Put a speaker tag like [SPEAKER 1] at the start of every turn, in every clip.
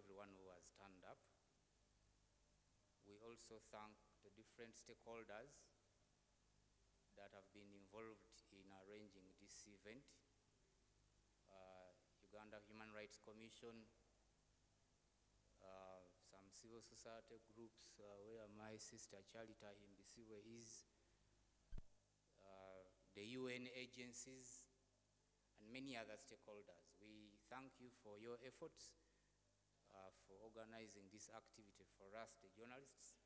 [SPEAKER 1] everyone who has turned up. We also thank the different stakeholders that have been involved in arranging this event. Uh, Uganda Human Rights Commission, uh, some civil society groups, uh, where my sister Charita Himbisiwe is, uh, the UN agencies, and many other stakeholders. We thank you for your efforts Uh, for organizing this activity for us, the journalists.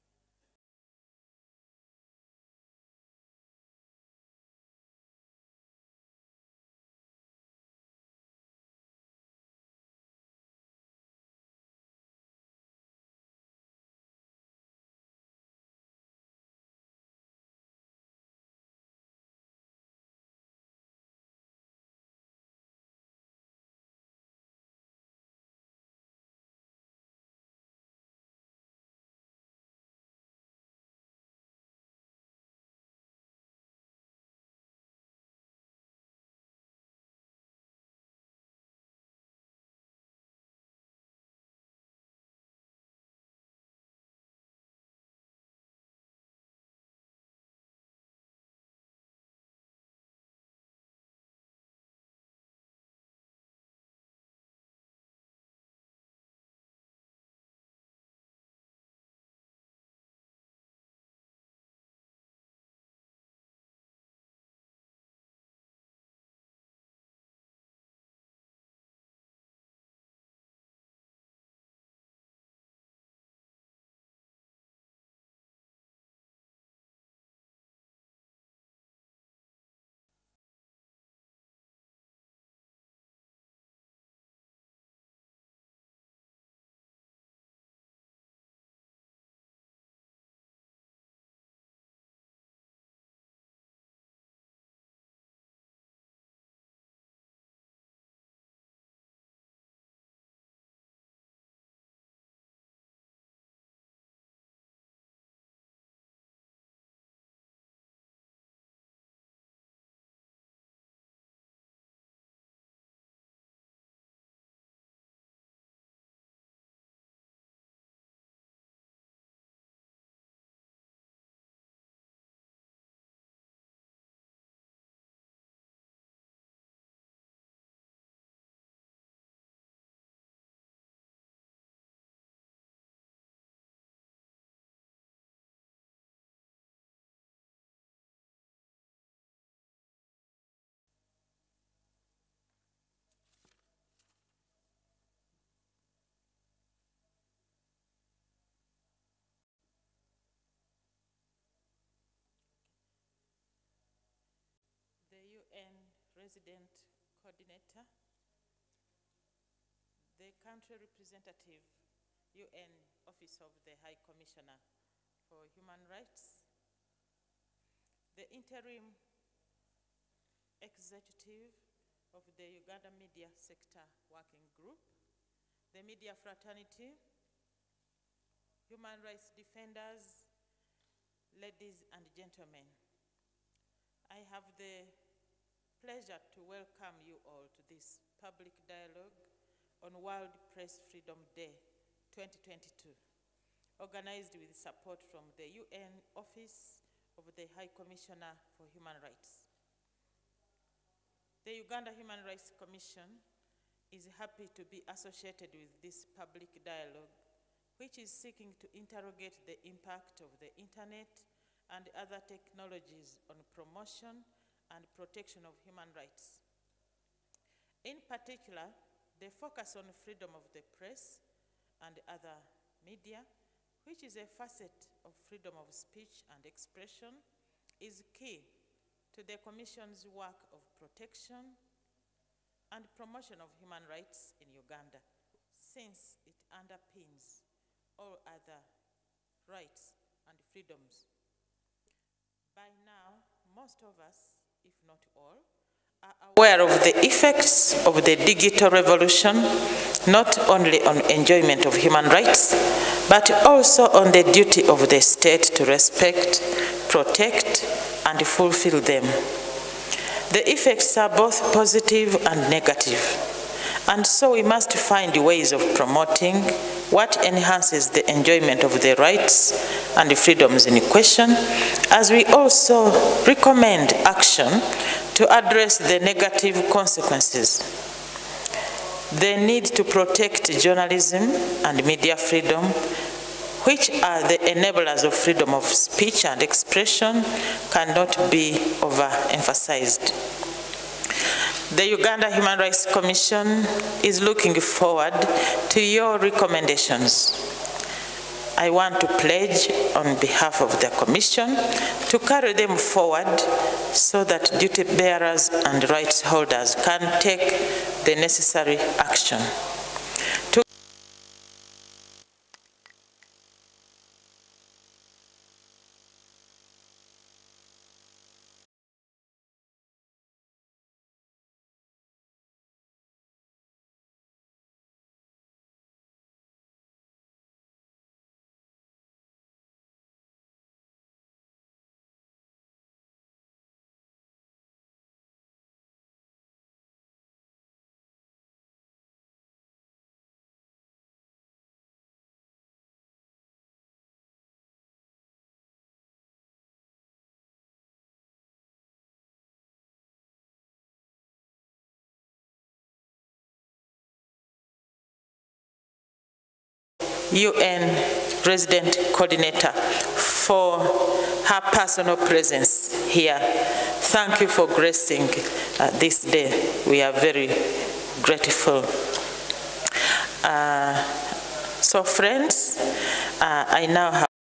[SPEAKER 2] Resident coordinator, the country representative, UN Office of the High Commissioner for Human Rights, the interim executive of the Uganda Media Sector Working Group, the media fraternity, human rights defenders, ladies and gentlemen. I have the pleasure to welcome you all to this public dialogue on World Press Freedom Day 2022, organized with support from the UN Office of the High Commissioner for Human Rights. The Uganda Human Rights Commission is happy to be associated with this public dialogue, which is seeking to interrogate the impact of the internet and other technologies on promotion and protection of human rights. In particular, the focus on freedom of the press and other media, which is a facet of freedom of speech and expression, is key to the Commission's work of protection and promotion of human rights in Uganda, since it underpins all other rights and freedoms by now, most of us, if not all,
[SPEAKER 3] are aware of the effects of the digital revolution, not only on enjoyment of human rights, but also on the duty of the state to respect, protect, and fulfill them. The effects are both positive and negative, and so we must find ways of promoting what enhances the enjoyment of the rights and the freedoms in question, as we also recommend action to address the negative consequences. The need to protect journalism and media freedom, which are the enablers of freedom of speech and expression, cannot be overemphasized. The Uganda Human Rights Commission is looking forward to your recommendations. I want to pledge on behalf of the Commission to carry them forward so that duty bearers and rights holders can take the necessary action. UN Resident Coordinator for her personal presence here. Thank you for gracing uh, this day. We are very grateful. Uh, so friends, uh, I now have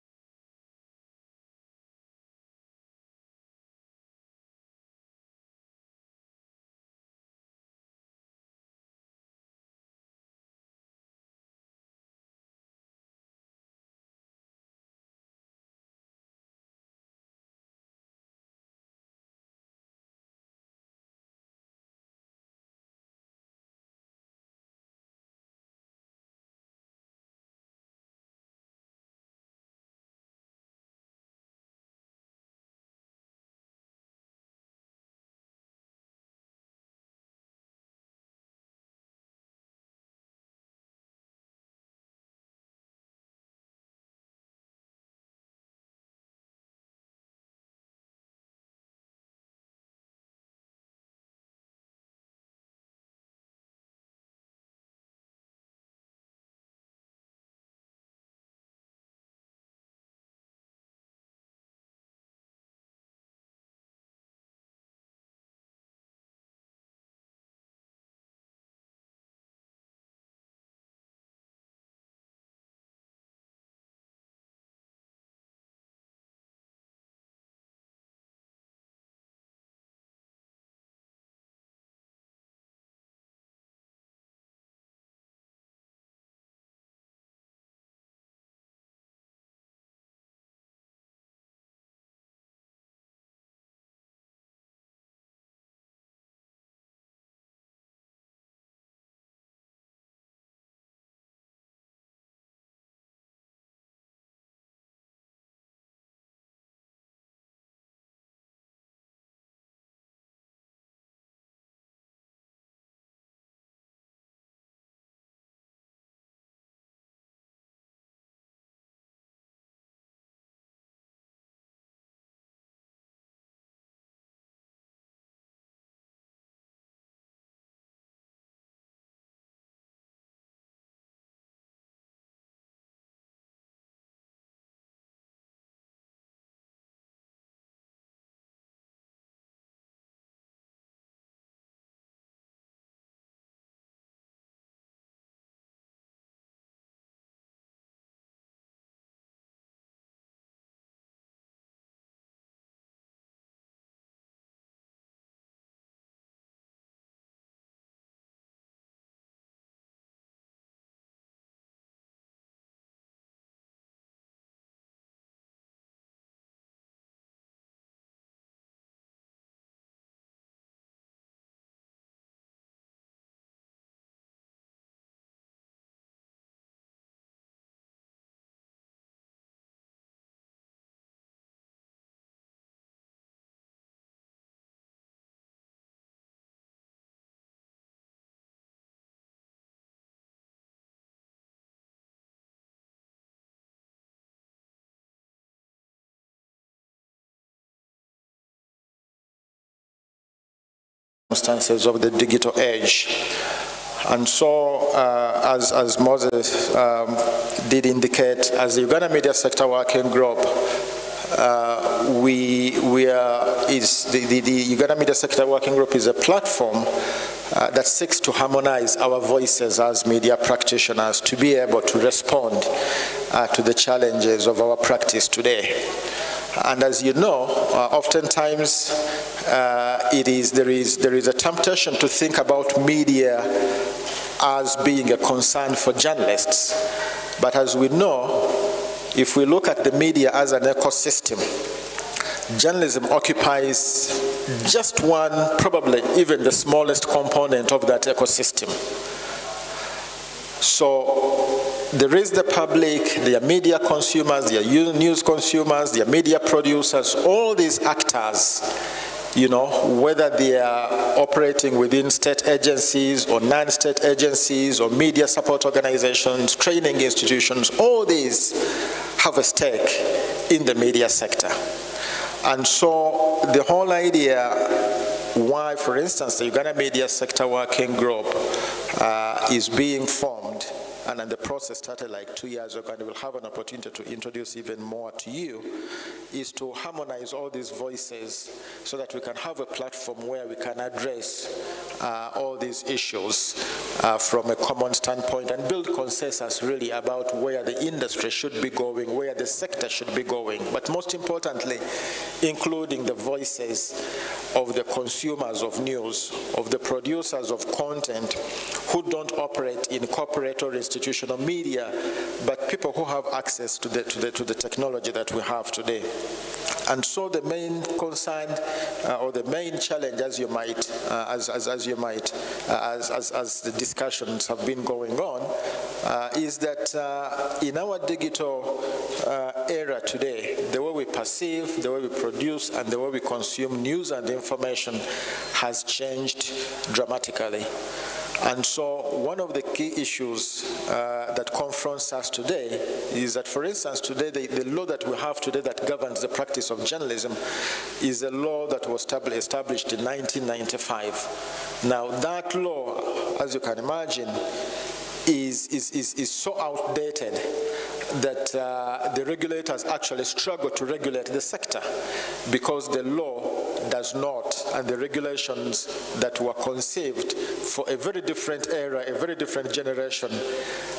[SPEAKER 4] circumstances of the digital age. And so, uh, as, as Moses um, did indicate, as the Uganda Media Sector Working Group, uh, we, we are, is the, the, the Uganda Media Sector Working Group is a platform uh, that seeks to harmonize our voices as media practitioners to be able to respond uh, to the challenges of our practice today. And as you know, uh, oftentimes uh, it is, there, is, there is a temptation to think about media as being a concern for journalists. But as we know, if we look at the media as an ecosystem, journalism occupies just one, probably even the smallest component of that ecosystem. So there is the public, are media consumers, are news consumers, are media producers, all these actors you know, whether they are operating within state agencies or non-state agencies or media support organizations, training institutions, all these have a stake in the media sector. And so the whole idea why, for instance, the Uganda Media Sector Working Group uh, is being formed and then the process started like two years ago, and we'll have an opportunity to introduce even more to you, is to harmonize all these voices so that we can have a platform where we can address uh, all these issues uh, from a common standpoint and build consensus really about where the industry should be going, where the sector should be going, but most importantly, including the voices of the consumers of news, of the producers of content who don't operate in corporate or institutional media, but people who have access to the, to the, to the technology that we have today. And so the main concern uh, or the main challenge, as you might, uh, as, as, as, you might, uh, as, as, as the discussions have been going on, uh, is that uh, in our digital uh, era today, the way we perceive, the way we produce, and the way we consume news and information has changed dramatically. And so one of the key issues uh, that confronts us today is that, for instance, today the, the, law that we have today that governs the practice of journalism is a law that was established in 1995. Now that law, as you can imagine, is, is, is, is so outdated that uh, the regulators actually struggle to regulate the sector because the law does not, and the regulations that were conceived for a very different era, a very different generation,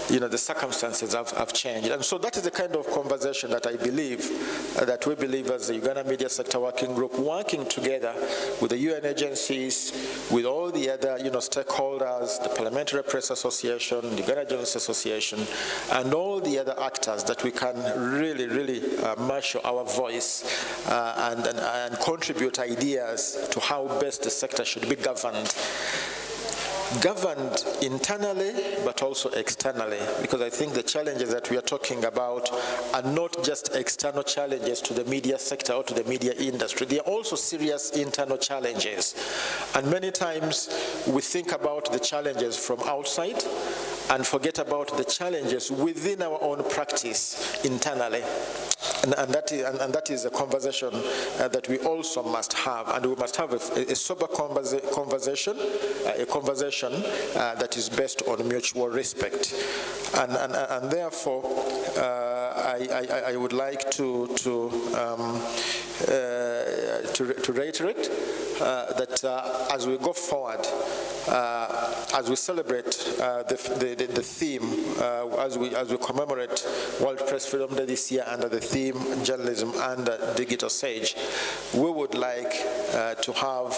[SPEAKER 4] you know, the circumstances have, have changed. And so that is the kind of conversation that I believe, uh, that we believe as the Uganda Media Sector Working Group, working together with the UN agencies, with all the other, you know, stakeholders, the Parliamentary Press Association, the Uganda Journalists Association, and all the other actors that we can really, really uh, marshal our voice uh, and, and, and contribute ideas to how best the sector should be governed governed internally but also externally because I think the challenges that we are talking about are not just external challenges to the media sector or to the media industry. They are also serious internal challenges. And many times we think about the challenges from outside and forget about the challenges within our own practice internally. And, and, that, is, and, and that is a conversation uh, that we also must have, and we must have a, a sober conversa conversation, uh, a conversation uh, that is based on mutual respect. And, and, and therefore, uh, I, I, I, would like to, to, um, uh, to, to, reiterate Uh, that uh, as we go forward, uh, as we celebrate the, the, the, theme, as, we, as we commemorate World Press Freedom Day this year under the theme journalism and digital siege, we would like uh, to have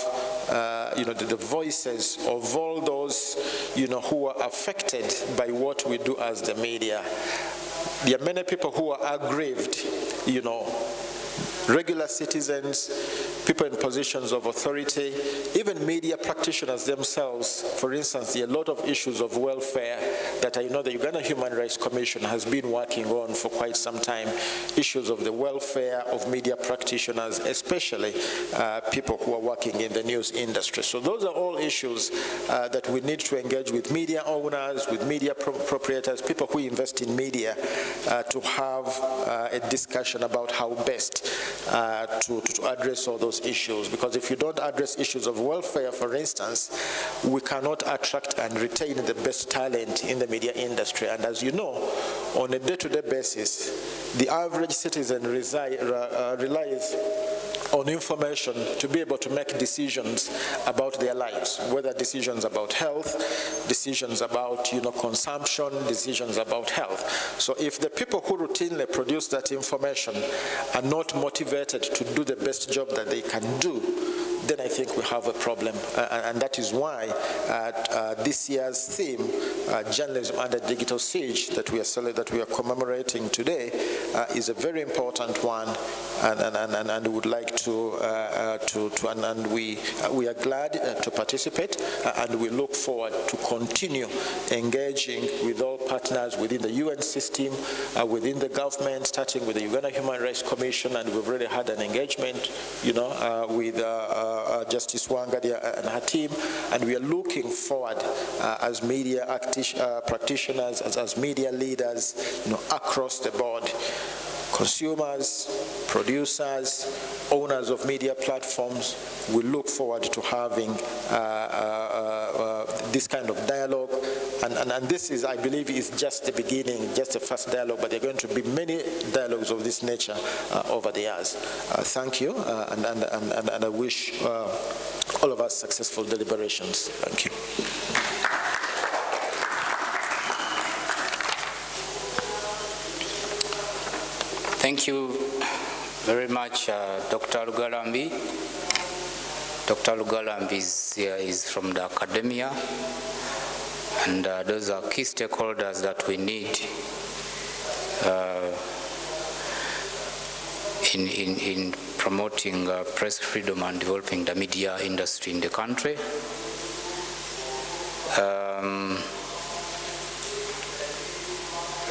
[SPEAKER 4] uh, you know the, the, voices of all those you know who are affected by what we do as the media. There are many people who are aggrieved, you know, regular citizens, people in positions of authority, even media practitioners themselves. For instance, there are a lot of issues of welfare that I know the Uganda Human Rights Commission has been working on for quite some time. Issues of the welfare of media practitioners, especially uh, people who are working in the news industry. So those are all issues uh, that we need to engage with media owners, with media pro proprietors, people who invest in media, uh, to have uh, a discussion about how best uh, to, to address all those those issues because if you don't address issues of welfare, for instance, we cannot attract and retain the best talent in the media industry. And as you know, on a day-to-day basis, the average citizen uh, relies on information to be able to make decisions about their lives, whether decisions about health, decisions about you know consumption, decisions about health. So if the people who routinely produce that information are not motivated to do the best job that they can do, then I think we have a problem. Uh, and that is why uh, uh, this year's theme, uh, journalism under digital siege, that we are that we are commemorating today, uh, is a very important one, and and, and, and would like to uh, to, to and, and we we are glad to participate, and we look forward to continue engaging with all partners within the UN system, within the government, starting with the Uganda Human Rights Commission, and we've already had an engagement, you know, with. Uh, Justice Wangadya and her team, and we are looking forward uh, as media uh, practitioners, as, as media leaders, you know, across the board consumers, producers, owners of media platforms, we look forward to having uh, uh, uh, this kind of dialogue. And, and, and, this is, I believe, is just the beginning, just the first dialogue, but there are going to be many dialogues of this nature uh, over the years. Uh, thank you, uh, and, and, and, and, I wish all of us successful deliberations. Thank you.
[SPEAKER 1] Thank you very much, uh, Dr. Lugalambi. Dr. Lugalambi is, uh, is from the academia, and uh, those are key stakeholders that we need uh, in, in, in, promoting uh, press freedom and developing the media industry in the country. Um,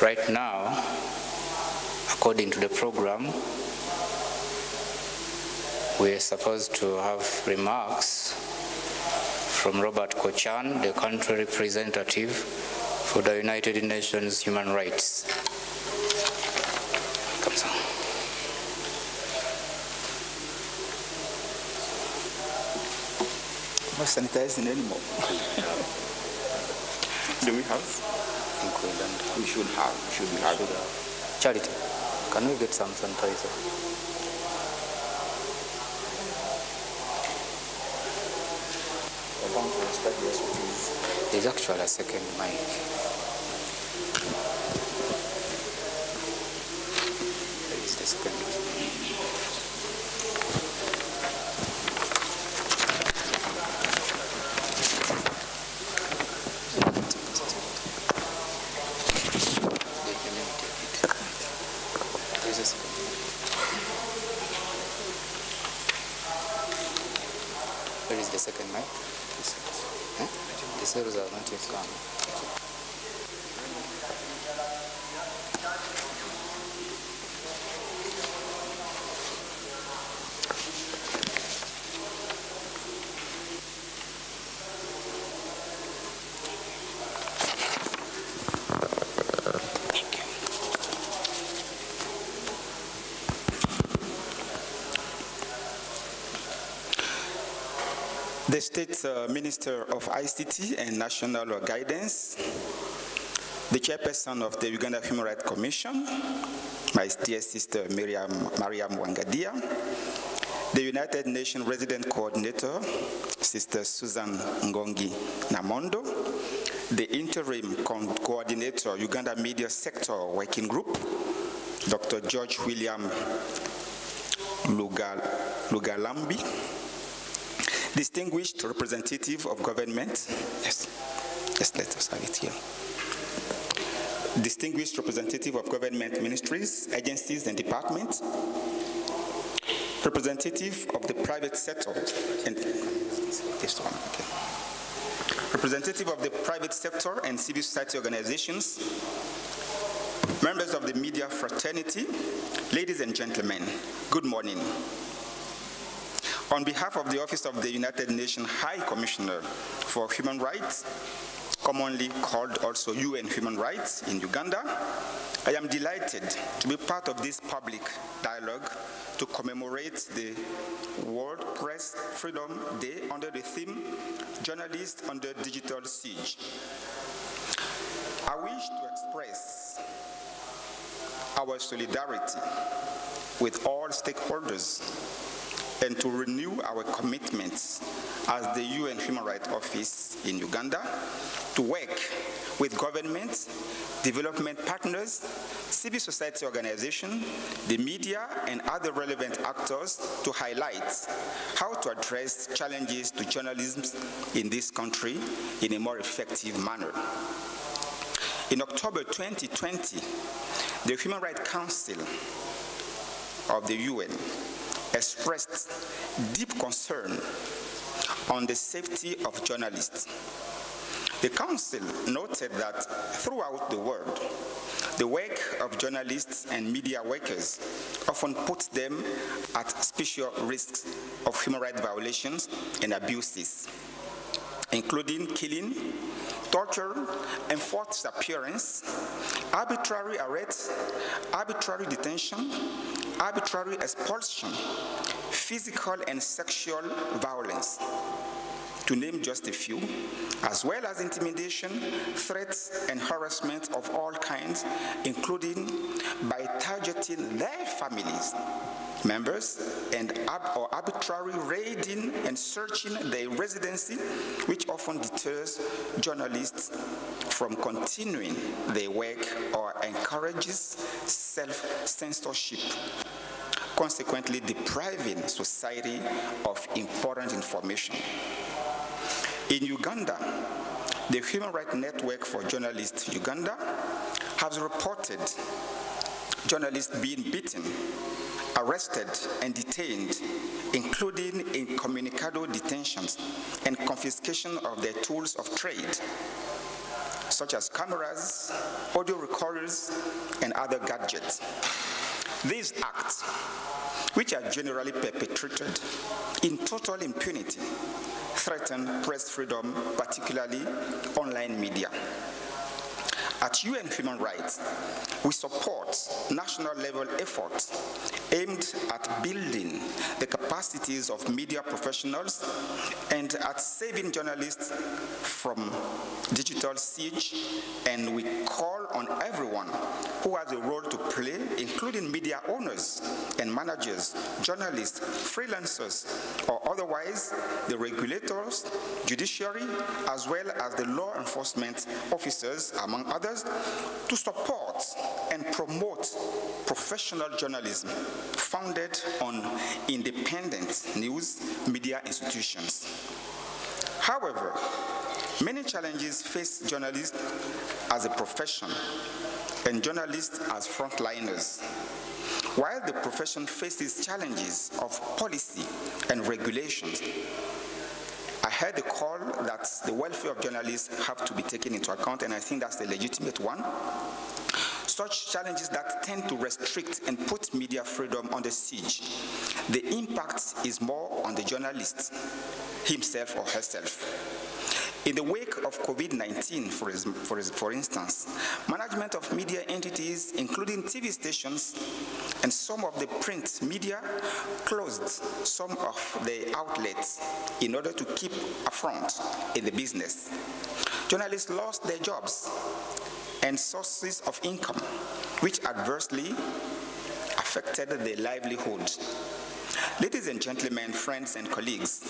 [SPEAKER 1] right now, according to the program, we're supposed to have remarks from Robert Kotchani, the country representative for the United Nations Human Rights.
[SPEAKER 5] No sanitizing anymore. Do we have? We should have. Should we have?
[SPEAKER 1] Charity. Can we get some sanitizer? There's actually a second mic. There is the second zeros are not yet come.
[SPEAKER 5] the State uh, Minister of ICT and National Guidance, the chairperson of the Uganda Human Rights Commission, my dear sister Miriam, Mariam Wangadya, the United Nations Resident Coordinator, Sister Susan Ngongi Namondo, the Interim Co Coordinator, Uganda Media Sector Working Group, Dr. George William Lugal Lugalambi, Distinguished representative of government, yes, yes, let us have it here. Distinguished representative of government ministries, agencies, and departments, representative of the private sector, and this one, okay. Representative of the private sector and civil society organizations, members of the media fraternity, ladies and gentlemen, good morning. On behalf of the Office of the United Nations High Commissioner for Human Rights, commonly called also UN Human Rights in Uganda, I am delighted to be part of this public dialogue to commemorate the World Press Freedom Day under the theme Journalists Under Digital Siege. I wish to express our solidarity with all stakeholders and to renew our commitments as the UN Human Rights Office in Uganda to work with governments, development partners, civil society organizations, the media, and other relevant actors to highlight how to address challenges to journalism in this country in a more effective manner. In October 2020, the Human Rights Council of the UN expressed deep concern on the safety of journalists. The Council noted that throughout the world, the work of journalists and media workers often puts them at special risks of human rights violations and abuses, including killing, torture, enforced appearance, arbitrary arrest, arbitrary detention, arbitrary expulsion, physical and sexual violence, to name just a few, as well as intimidation, threats, and harassment of all kinds, including by targeting their families, members, and or arbitrary raiding and searching their residency, which often deters journalists from continuing their work or encourages self-censorship consequently depriving society of important information. In Uganda, the Human Rights Network for Journalists Uganda has reported journalists being beaten, arrested, and detained, including incommunicado detentions and confiscation of their tools of trade, such as cameras, audio recorders, and other gadgets. These acts, which are generally perpetrated in total impunity, threaten press freedom, particularly online media. At UN Human Rights, we support national level efforts aimed at building the capacities of media professionals and at saving journalists from digital siege, and we call on everyone who has a role to play, including media owners and managers, journalists, freelancers, or otherwise the regulators, judiciary, as well as the law enforcement officers, among others, to support and promote professional journalism founded on independent news media institutions. However, many challenges face journalists as a profession and journalists as frontliners. While the profession faces challenges of policy and regulations, I heard the call that the welfare of journalists have to be taken into account, and I think that's the legitimate one. Such challenges that tend to restrict and put media freedom under siege. The impact is more on the journalist himself or herself. In the wake of COVID-19, for, for, for, instance, management of media entities, including TV stations and some of the print media, closed some of the outlets in order to keep afront in the business. Journalists lost their jobs and sources of income, which adversely affected their livelihood. Ladies and gentlemen, friends and colleagues,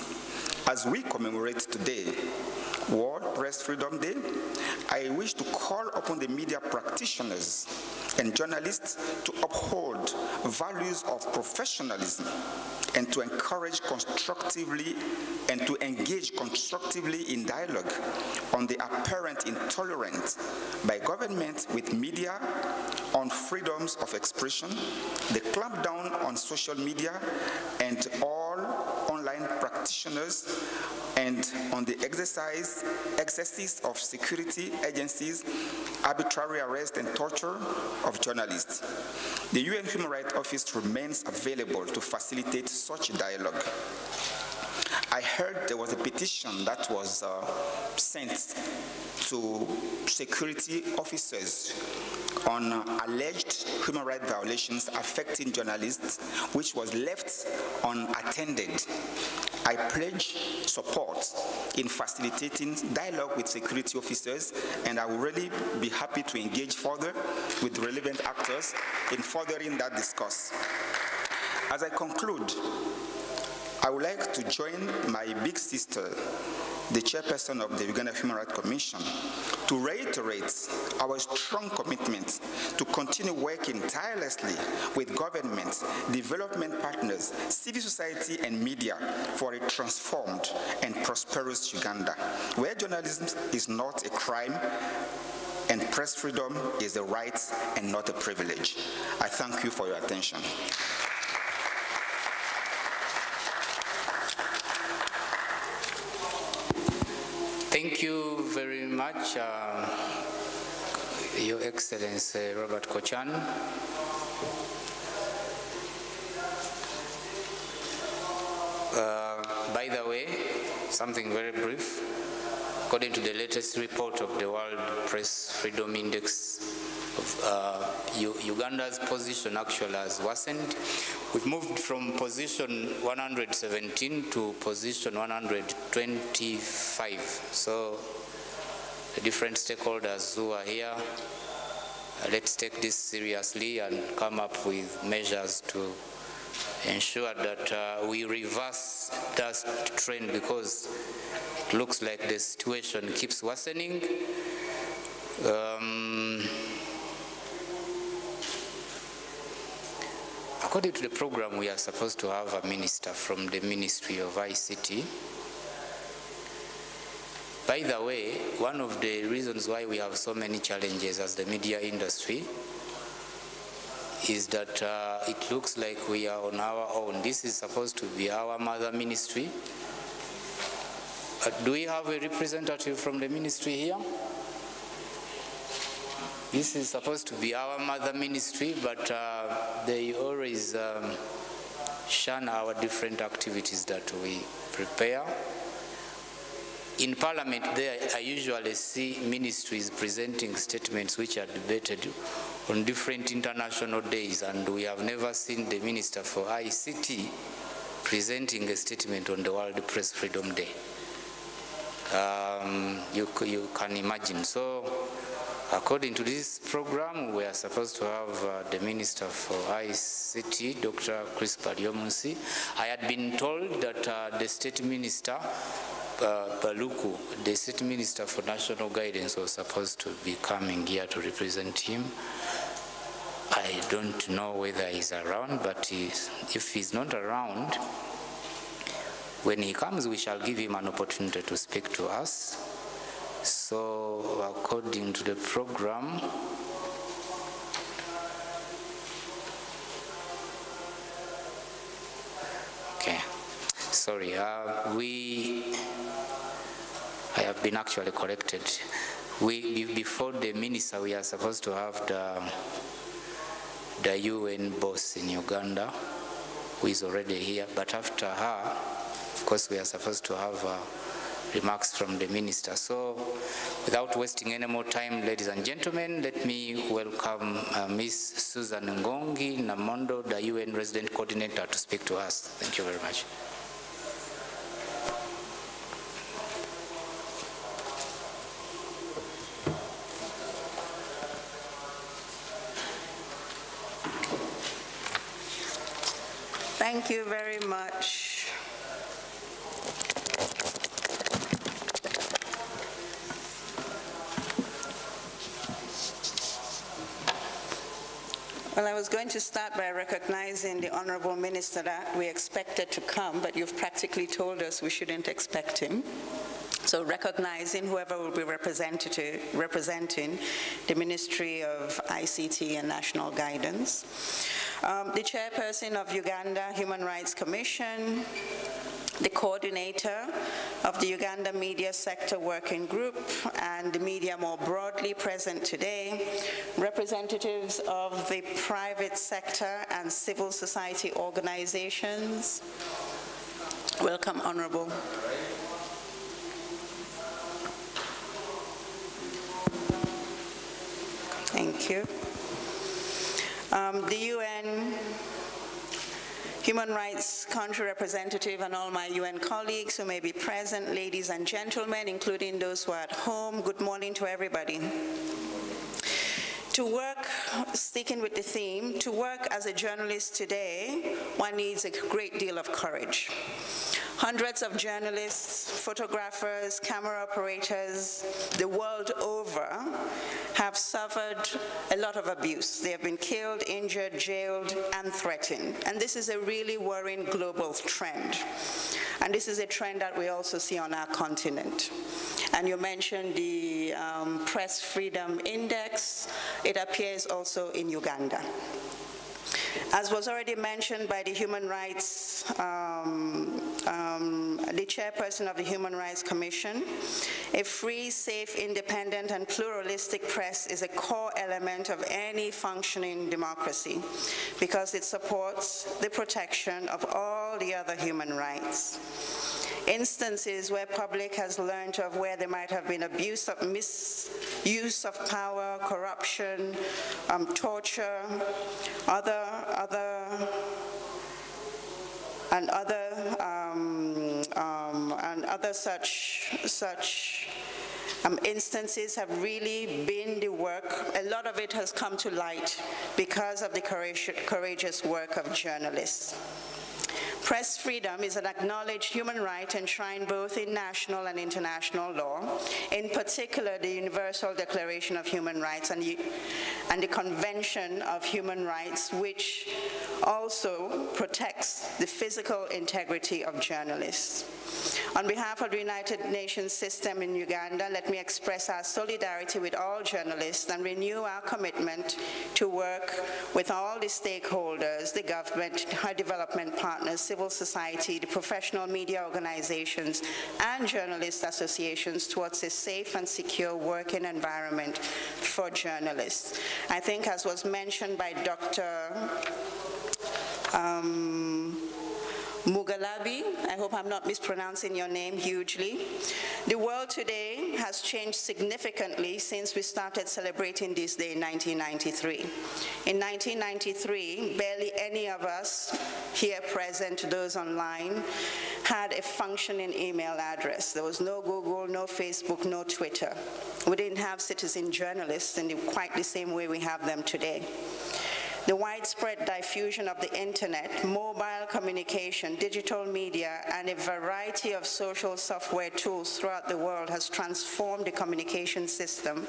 [SPEAKER 5] as we commemorate today World Press Freedom Day, I wish to call upon the media practitioners and journalists to uphold values of professionalism and to encourage constructively and to engage constructively in dialogue on the apparent intolerance by government with media on freedoms of expression, the clampdown on social media, and all online practitioners and on the exercise, excesses of security agencies, arbitrary arrest and torture of journalists. The UN Human Rights Office remains available to facilitate such dialogue. I heard there was a petition that was uh, sent to security officers on uh, alleged human rights violations affecting journalists, which was left unattended. I pledge support in facilitating dialogue with security officers, and I will really be happy to engage further with relevant actors in furthering that discourse. As I conclude, I would like to join my big sister, the chairperson of the Uganda Human Rights Commission, to reiterate our strong commitment to continue working tirelessly with governments, development partners, civil society, and media for a transformed and prosperous Uganda, where journalism is not a crime and press freedom is a right and not a privilege. I thank you for your attention.
[SPEAKER 1] Thank you very much, uh, Your Excellency Robert Kotchani. Uh, by the way, something very brief. According to the latest report of the World Press Freedom Index, of, uh, Uganda's position actually has worsened. We've moved from position 117 to position 125. So the different stakeholders who are here, uh, let's take this seriously and come up with measures to ensure that uh, we reverse that trend because it looks like the situation keeps worsening. Um, according to the program, we are supposed to have a minister from the Ministry of ICT. By the way, one of the reasons why we have so many challenges as the media industry is that uh, it looks like we are on our own. This is supposed to be our mother ministry. Uh, do we have a representative from the ministry here? This is supposed to be our mother ministry, but uh, they always um, shun our different activities that we prepare. In Parliament, there I usually see ministries presenting statements which are debated on different international days, and we have never seen the Minister for ICT presenting a statement on the World Press Freedom Day. Um, you, you can imagine. So, according to this program, we are supposed to have uh, the Minister for ICT, Dr. Chris Baryomunsi. I had been told that uh, the State Minister Baluku, the State Minister for National Guidance, was supposed to be coming here to represent him. I don't know whether he's around, but he's, if he's not around, when he comes, we shall give him an opportunity to speak to us. So, according to the program, okay, sorry, uh, we, I have been actually corrected. We, before the minister, we are supposed to have the, the UN boss in Uganda, who is already here, but after her, of course, we are supposed to have uh, remarks from the minister. So, without wasting any more time, ladies and gentlemen, let me welcome uh, Ms. Susan Ngongi Namondo, the UN resident coordinator, to speak to us. Thank you very much.
[SPEAKER 6] Thank you very much. Well, I was going to start by recognizing the Honorable Minister that we expected to come, but you've practically told us we shouldn't expect him. So recognizing whoever will be representing the Ministry of ICT and National Guidance. Um, the chairperson of Uganda Human Rights Commission, the coordinator of the Uganda Media Sector Working Group and the media more broadly present today, representatives of the private sector and civil society organizations, Welcome, Honorable. Thank you. Um, The UN Human Rights Country Representative and all my UN colleagues who may be present, ladies and gentlemen, including those who are at home, good morning to everybody. To work, sticking with the theme, to work as a journalist today, one needs a great deal of courage. Hundreds of journalists, photographers, camera operators, the world over, have suffered a lot of abuse. They have been killed, injured, jailed, and threatened. And this is a really worrying global trend. And this is a trend that we also see on our continent. And you mentioned the um, Press Freedom Index. It appears also in Uganda. As was already mentioned by the Human Rights, um, um, the chairperson of the Human Rights Commission, a free, safe, independent, and pluralistic press is a core element of any functioning democracy because it supports the protection of all the other human rights instances where public has learned of where there might have been abuse of misuse of power, corruption, um, torture, other, other, and other, um, um, and other such, such um, instances have really been the work, a lot of it has come to light because of the courageous work of journalists. Press freedom is an acknowledged human right enshrined both in national and international law, in particular the Universal Declaration of Human Rights and the, and the Convention of Human Rights, which also protects the physical integrity of journalists. On behalf of the United Nations system in Uganda, let me express our solidarity with all journalists and renew our commitment to work with all the stakeholders, the government, our development partners, civil society, the professional media organizations, and journalist associations towards a safe and secure working environment for journalists. I think as was mentioned by Dr. Um, Mugalabi, I hope I'm not mispronouncing your name hugely. The world today has changed significantly since we started celebrating this day in 1993. In 1993, barely any of us here present, those online, had a functioning email address. There was no Google, no Facebook, no Twitter. We didn't have citizen journalists in quite the same way we have them today. The widespread diffusion of the internet, mobile communication, digital media, and a variety of social software tools throughout the world has transformed the communication system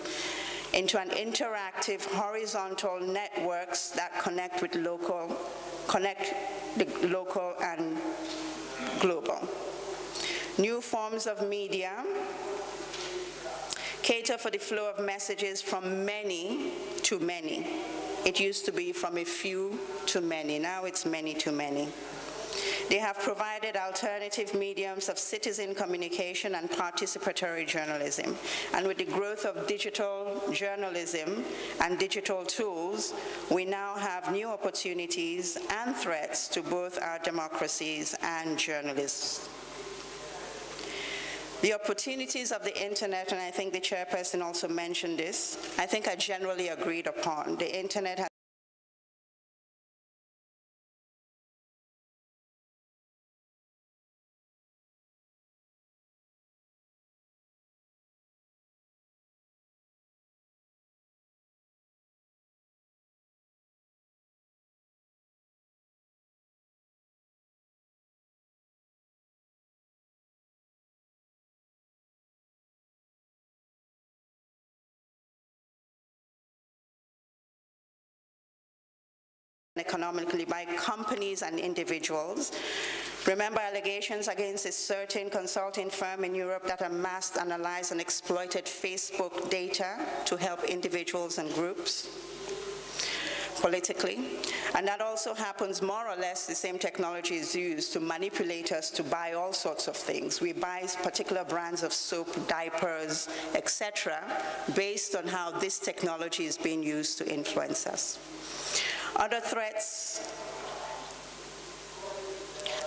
[SPEAKER 6] into an interactive horizontal networks that connect with local, connect the local and global. New forms of media cater for the flow of messages from many to many it used to be from a few to many. Now it's many to many. They have provided alternative mediums of citizen communication and participatory journalism. And with the growth of digital journalism and digital tools, we now have new opportunities and threats to both our democracies and journalists. The opportunities of the internet, and I think the chairperson also mentioned this, I think are generally agreed upon. The internet economically by companies and individuals. Remember allegations against a certain consulting firm in Europe that amassed, analyzed, and exploited Facebook data to help individuals and groups politically. And that also happens more or less the same technology is used to manipulate us to buy all sorts of things. We buy particular brands of soap, diapers, etc., based on how this technology is being used to influence us. Other threats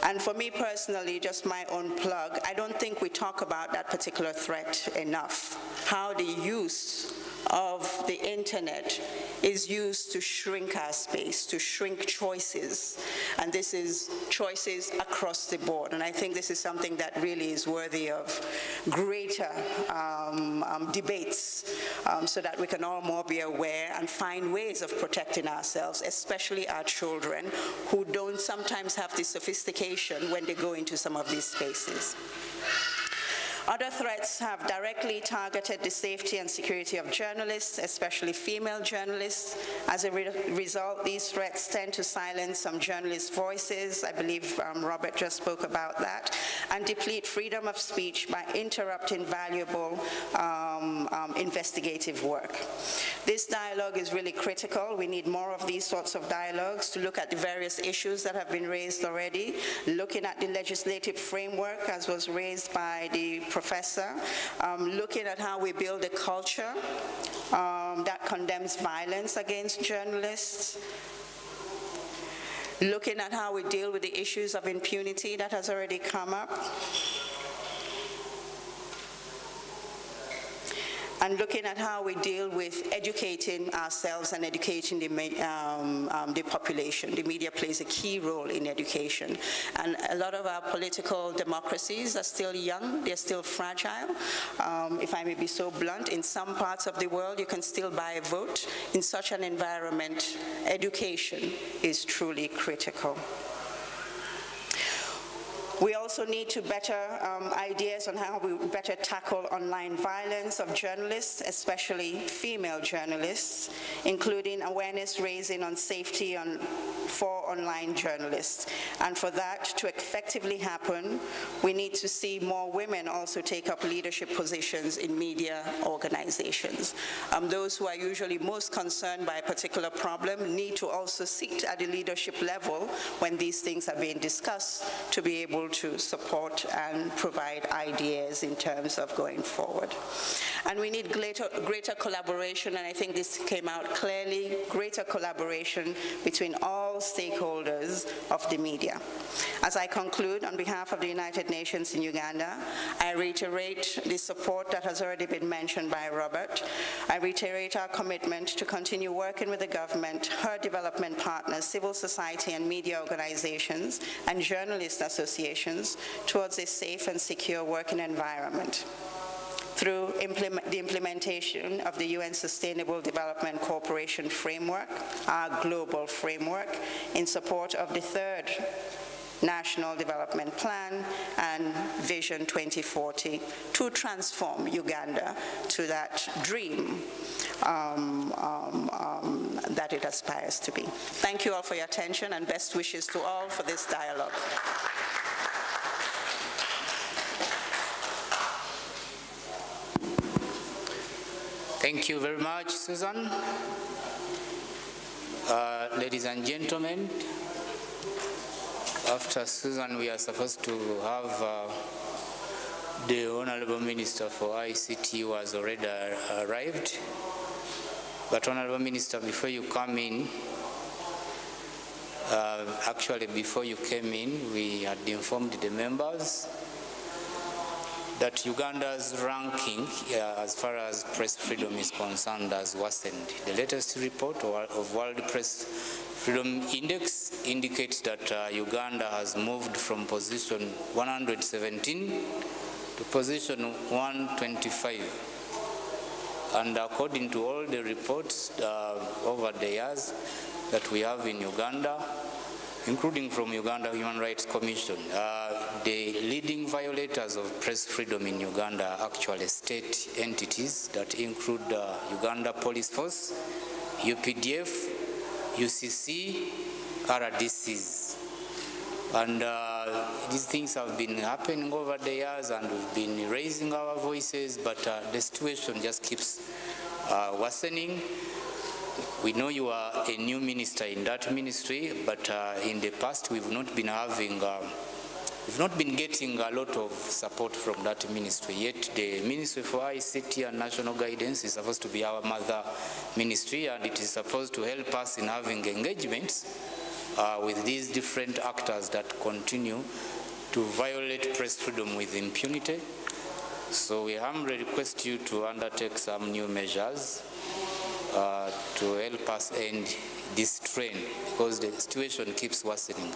[SPEAKER 6] And for me personally, just my own plug, I don't think we talk about that particular threat enough. How the use of the internet is used to shrink our space, to shrink choices. And this is choices across the board. And I think this is something that really is worthy of greater um, um, debates um, so that we can all more be aware and find ways of protecting ourselves, especially our children who don't sometimes have the sophistication when they go into some of these spaces. Other threats have directly targeted the safety and security of journalists, especially female journalists. As a re result, these threats tend to silence some journalists' voices. I believe um, Robert just spoke about that. And deplete freedom of speech by interrupting valuable um, um, investigative work. This dialogue is really critical. We need more of these sorts of dialogues to look at the various issues that have been raised already, looking at the legislative framework as was raised by the professor, um, looking at how we build a culture um, that condemns violence against journalists, looking at how we deal with the issues of impunity that has already come up, and looking at how we deal with educating ourselves and educating the, um, um, the population. The media plays a key role in education. And a lot of our political democracies are still young, they're still fragile. Um, if I may be so blunt, in some parts of the world you can still buy a vote. In such an environment, education is truly critical. We also need to better um, ideas on how we better tackle online violence of journalists, especially female journalists, including awareness raising on safety on, for online journalists. And for that to effectively happen, we need to see more women also take up leadership positions in media organizations. Um, those who are usually most concerned by a particular problem need to also sit at the leadership level when these things are being discussed to be able to support and provide ideas in terms of going forward. And we need greater, greater collaboration, and I think this came out clearly, greater collaboration between all stakeholders of the media. As I conclude, on behalf of the United Nations in Uganda, I reiterate the support that has already been mentioned by Robert. I reiterate our commitment to continue working with the government, her development partners, civil society and media organizations, and journalist associations towards a safe and secure working environment through implement, the implementation of the UN Sustainable Development Cooperation Framework, our global framework, in support of the third National Development Plan and Vision 2040 to transform Uganda to that dream um, um, um, that it aspires to be. Thank you all for your attention and best wishes to all for this dialogue.
[SPEAKER 1] Thank you very much, Susan. Uh, ladies and gentlemen, after Susan, we are supposed to have uh, the Honorable Minister for ICT who has already arrived. But Honorable Minister, before you come in, uh, actually before you came in, we had informed the members that Uganda's ranking uh, as far as press freedom is concerned has worsened. The latest report of World Press Freedom Index indicates that uh, Uganda has moved from position 117 to position 125. And according to all the reports uh, over the years that we have in Uganda, including from Uganda Human Rights Commission. Uh, the leading violators of press freedom in Uganda are actually state entities that include uh, Uganda Police Force, UPDF, UCC, RDCs. And uh, these things have been happening over the years and we've been raising our voices, but uh, the situation just keeps uh, worsening. We know you are a new minister in that ministry, but uh, in the past we've not been having, um, we've not been getting a lot of support from that ministry. Yet the Ministry for ICT and National Guidance is supposed to be our mother ministry, and it is supposed to help us in having engagements uh, with these different actors that continue to violate press freedom with impunity. So we humbly request you to undertake some new measures uh, to help us end this trend because the situation keeps worsening.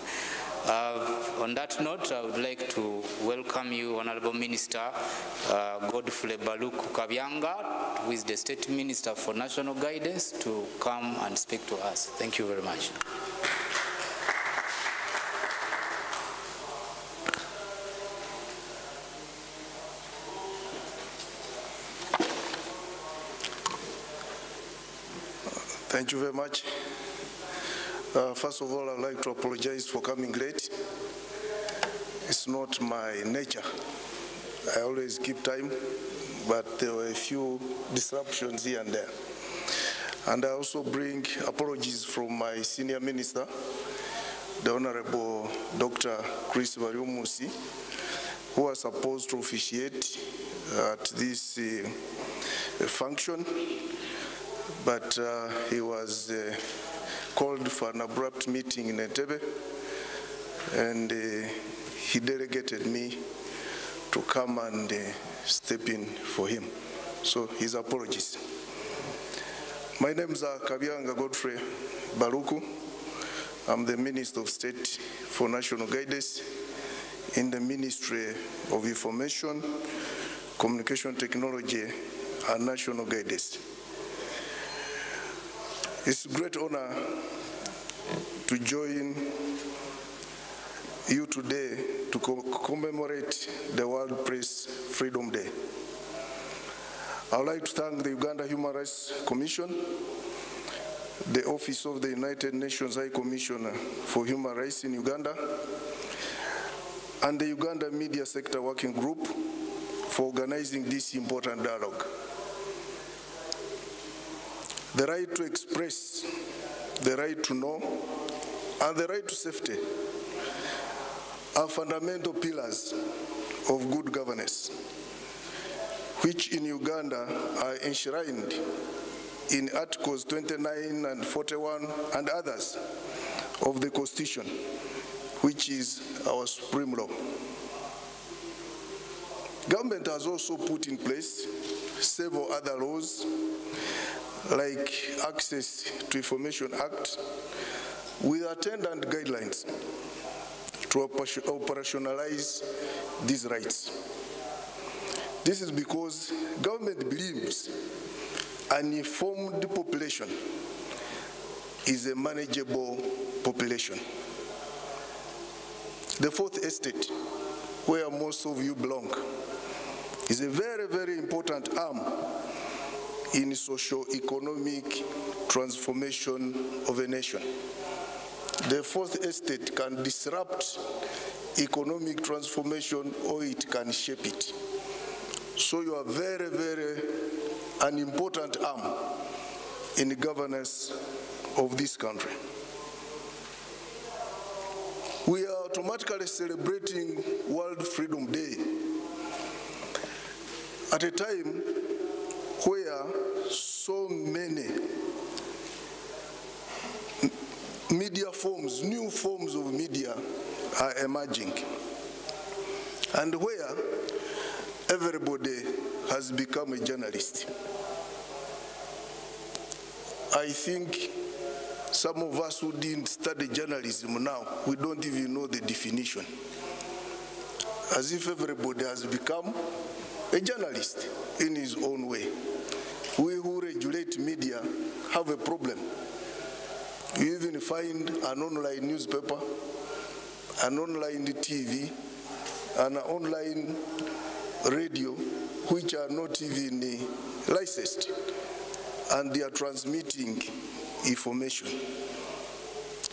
[SPEAKER 1] Uh, on that note, I would like to welcome you, Honorable Minister uh, Godfrey Baluku Kabyanga, who is the State Minister for National Guidance, to come and speak to us. Thank you very much.
[SPEAKER 7] Thank you very much. Uh, First of all, I'd like to apologize for coming late. It's not my nature. I always keep time, but there were a few disruptions here and there. And I also bring apologies from my senior minister, the Honorable Dr. Chris Baryomunsi, who was supposed to officiate at this uh, function, but uh, he was uh, called for an abrupt meeting in Entebbe, and uh, he delegated me to come and uh, step in for him. So his apologies. My name is uh, Kabyanga Godfrey Baluku. I'm the Minister of State for National Guidance in the Ministry of Information, Communication Technology, and National Guidance. It's a great honor to join you today to co- commemorate the World Press Freedom Day. I would like to thank the Uganda Human Rights Commission, the Office of the United Nations High Commissioner for Human Rights in Uganda, and the Uganda Media Sector Working Group for organizing this important dialogue. The right to express, the right to know, and the right to safety are fundamental pillars of good governance, which in Uganda are enshrined in Articles 29 and 41 and others of the Constitution, which is our supreme law. Government has also put in place several other laws like Access to Information Act with attendant guidelines to oper- operationalize these rights. This is because government believes an informed population is a manageable population. The fourth estate, where most of you belong, is a very, very important arm in socio-economic transformation of a nation. The fourth estate can disrupt economic transformation or it can shape it. So you are very, very an important arm in the governance of this country. We are automatically celebrating World Freedom Day at a time where so many media forms, new forms of media are emerging, and where everybody has become a journalist. I think some of us who didn't study journalism now, we don't even know the definition. As if everybody has become a journalist in his own way. Regulate media have a problem. You even find an online newspaper, an online TV, an online radio, which are not even licensed, and they are transmitting information.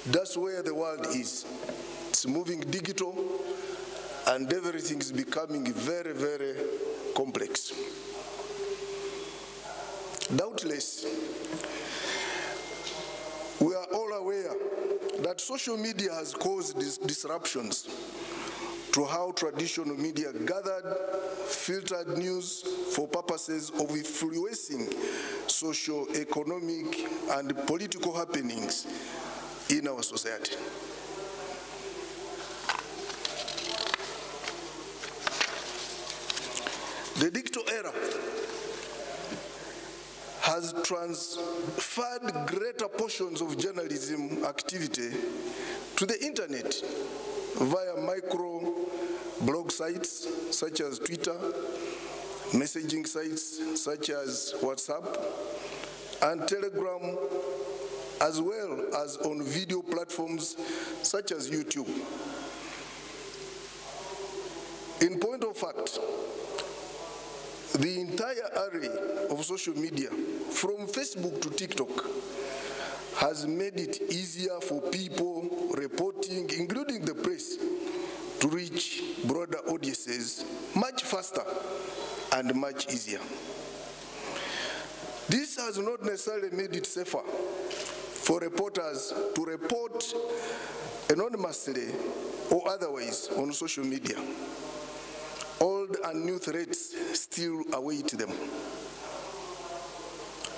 [SPEAKER 7] That's where the world is. It's moving digital, and everything is becoming very, very complex. Doubtless, we are all aware that social media has caused dis- disruptions to how traditional media gathered, filtered news for purposes of influencing social, economic, and political happenings in our society. The digital era has transferred greater portions of journalism activity to the internet via micro blog sites such as Twitter, messaging sites such as WhatsApp, and Telegram, as well as on video platforms such as YouTube. In point of fact, the entire array of social media, from Facebook to TikTok, has made it easier for people reporting, including the press, to reach broader audiences much faster and much easier. This has not necessarily made it safer for reporters to report anonymously or otherwise on social media. Old and new threats still await them.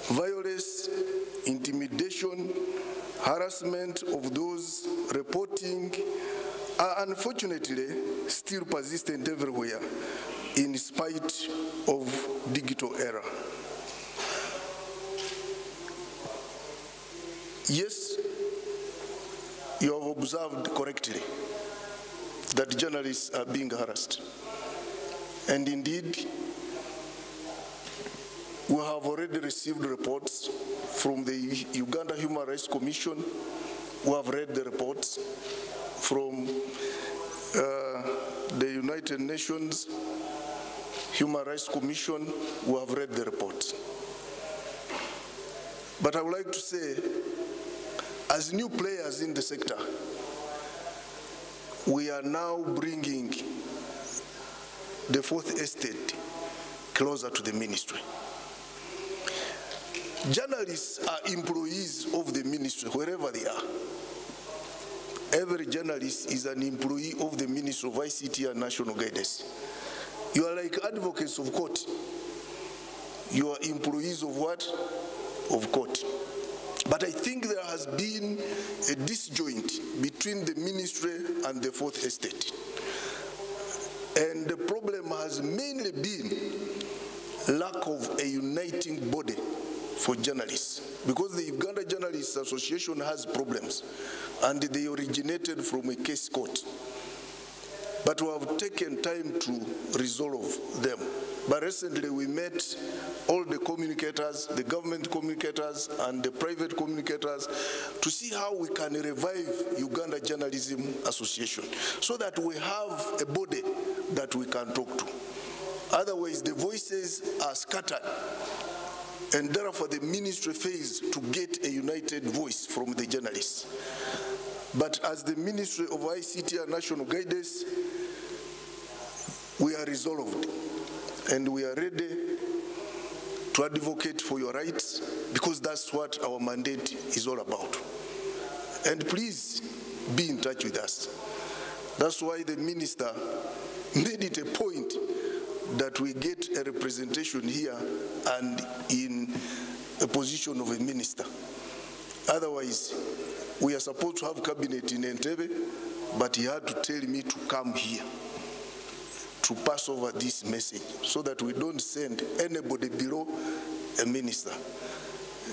[SPEAKER 7] Violence, intimidation, harassment of those reporting are unfortunately still persistent everywhere in spite of digital era. Yes, you have observed correctly that journalists are being harassed. And indeed, we have already received reports from the Uganda Human Rights Commission. We have read the reports from uh, the United Nations Human Rights Commission. We have read the reports. But I would like to say, as new players in the sector, we are now bringing the fourth estate closer to the ministry. Journalists are employees of the ministry, wherever they are. Every journalist is an employee of the Ministry of ICT and National Guidance. You are like advocates of court. You are employees of what? Of court. But I think there has been a disjoint between the ministry and the fourth estate. And the problem has mainly been lack of a uniting body for journalists because the Uganda Journalists Association has problems and they originated from a case court. But we have taken time to resolve them. But recently we met all the communicators, the government communicators and the private communicators to see how we can revive Uganda Journalism Association so that we have a body that we can talk to. Otherwise the voices are scattered and therefore the ministry fails to get a united voice from the journalists. But as the Ministry of ICT and National Guidance, we are resolved and we are ready to advocate for your rights because that's what our mandate is all about. And please be in touch with us. That's why the minister made it a point that we get a representation here and in a position of a minister. Otherwise, we are supposed to have cabinet in Entebbe, but he had to tell me to come here to pass over this message so that we don't send anybody below a minister.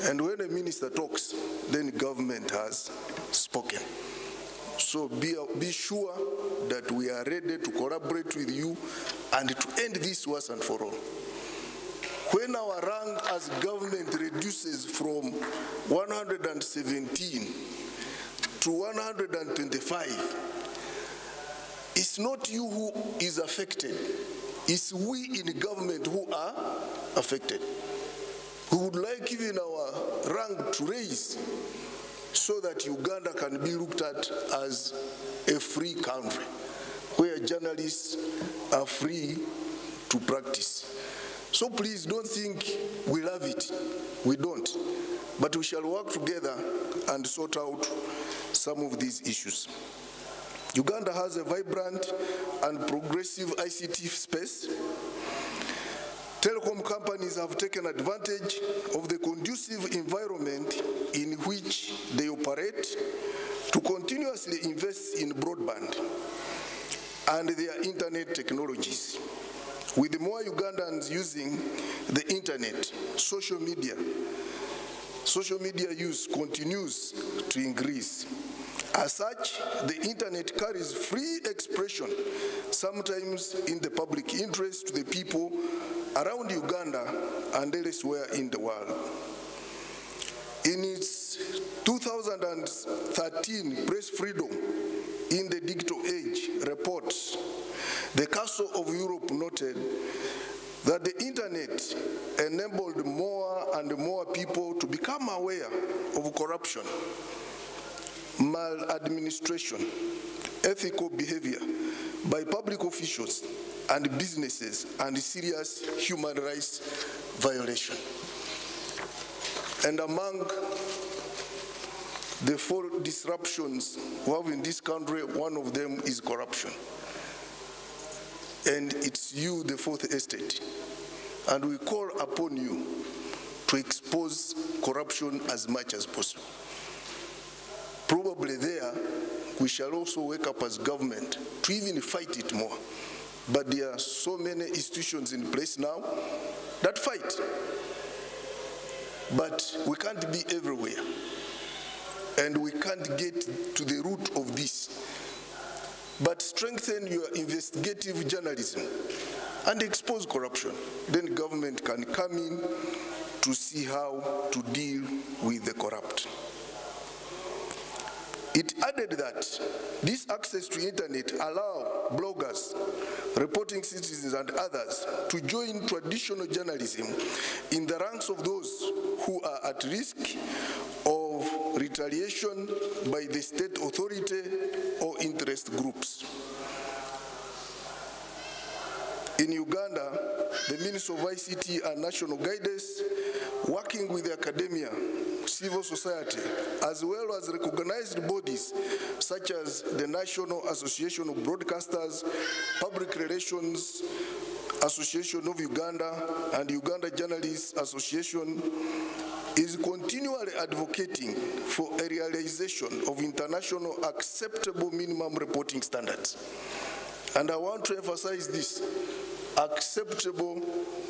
[SPEAKER 7] And when a minister talks, then government has spoken. So be, be sure that we are ready to collaborate with you and to end this once and for all. When our rank as government reduces from 117 to 125, it's not you who is affected, it's we in government who are affected. We would like even our rank to raise so that Uganda can be looked at as a free country where journalists are free to practice. So please don't think we love it. We don't. But we shall work together and sort out some of these issues. Uganda has a vibrant and progressive ICT space. Telecom companies have taken advantage of the conducive environment in which they operate to continuously invest in broadband and their internet technologies. With more Ugandans using the internet, social media, social media use continues to increase. As such, the internet carries free expression, sometimes in the public interest to the people around Uganda and elsewhere in the world. In its 2013 Press Freedom in the Digital Age report, the Council of Europe noted that the internet enabled more and more people to become aware of corruption, maladministration, ethical behavior by public officials and businesses and serious human rights violation. And among the four disruptions we have in this country, one of them is corruption. And it's you, the fourth estate. And we call upon you to expose corruption as much as possible. Probably there, we shall also wake up as government to even fight it more. But there are so many institutions in place now that fight. But we can't be everywhere. And we can't get to the root of this. But strengthen your investigative journalism and expose corruption. Then government can come in to see how to deal with the corrupt. It added that this access to internet allow bloggers, reporting citizens and others to join traditional journalism in the ranks of those who are at risk of retaliation by the state authority or interest groups. In Uganda, the Ministry of ICT and National Guidance, working with the academia, civil society, as well as recognized bodies such as the National Association of Broadcasters, Public Relations Association of Uganda, and Uganda Journalists Association, is continually advocating for a realization of international acceptable minimum reporting standards. And I want to emphasize this, acceptable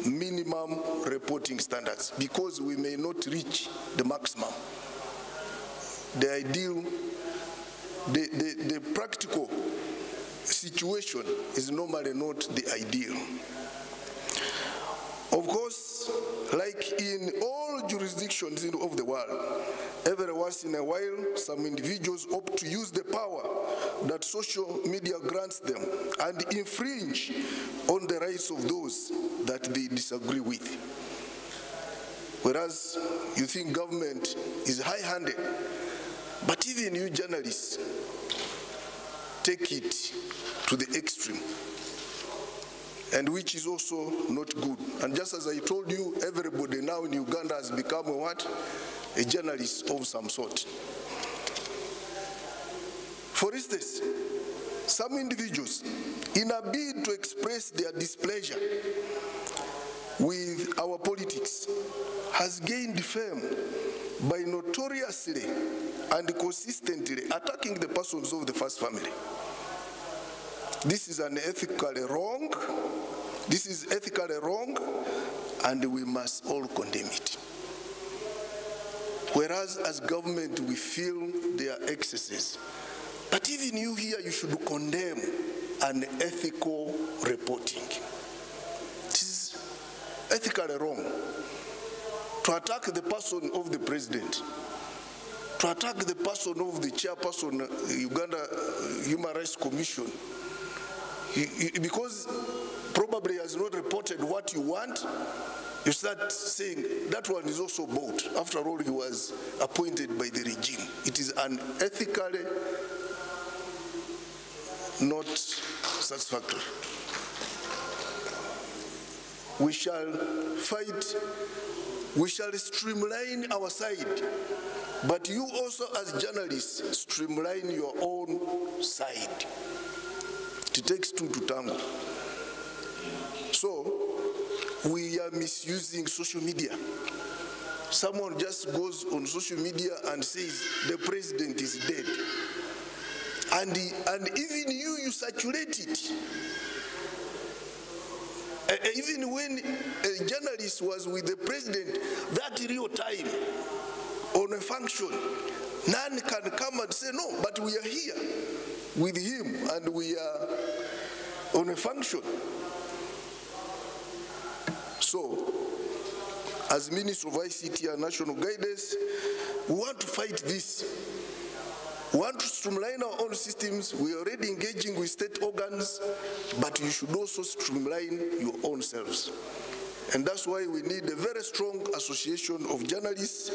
[SPEAKER 7] minimum reporting standards because we may not reach the maximum. The ideal, the, the, the practical situation is normally not the ideal. Of course, like in all jurisdictions of the world, every once in a while, some individuals opt to use the power that social media grants them and infringe on the rights of those that they disagree with. Whereas you think government is high-handed, but even you journalists take it to the extreme and which is also not good. And just as I told you, everybody now in Uganda has become a what? A journalist of some sort. For instance, some individuals, in a bid to express their displeasure with our politics, has gained fame by notoriously and consistently attacking the persons of the first family. This is an ethically wrong. This is ethically wrong, and we must all condemn it. Whereas as government, we feel their excesses. But even you here, you should condemn unethical reporting. This is ethically wrong. To attack the person of the president, to attack the person of the chairperson, uh, Uganda Human Rights Commission, because probably has not reported what you want, you start saying that one is also bought. After all, he was appointed by the regime. It is unethically not satisfactory. We shall fight, we shall streamline our side, but you also as journalists, streamline your own side. It takes two to tango. So, we are misusing social media. Someone just goes on social media and says the president is dead. And, he- and even you, you saturate it. Uh, even when a journalist was with the president, that real time on a function, none can come and say, no, but we are here with him and we are on a function. So, as Minister of ICT and National Guidance, we want to fight this. We want to streamline our own systems. We are already engaging with state organs, but you should also streamline your own selves. And that's why we need a very strong association of journalists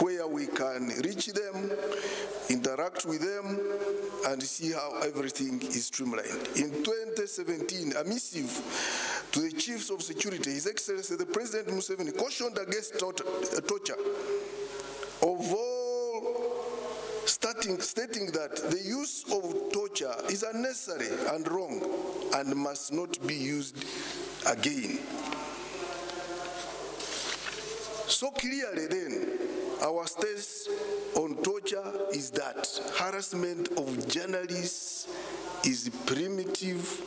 [SPEAKER 7] where we can reach them, interact with them, and see how everything is streamlined. In 2017, a missive to the chiefs of security, His Excellency the President Museveni cautioned against uh, torture of all starting, stating that the use of torture is unnecessary and wrong and must not be used again. So clearly then, our stance on torture is that harassment of journalists is primitive,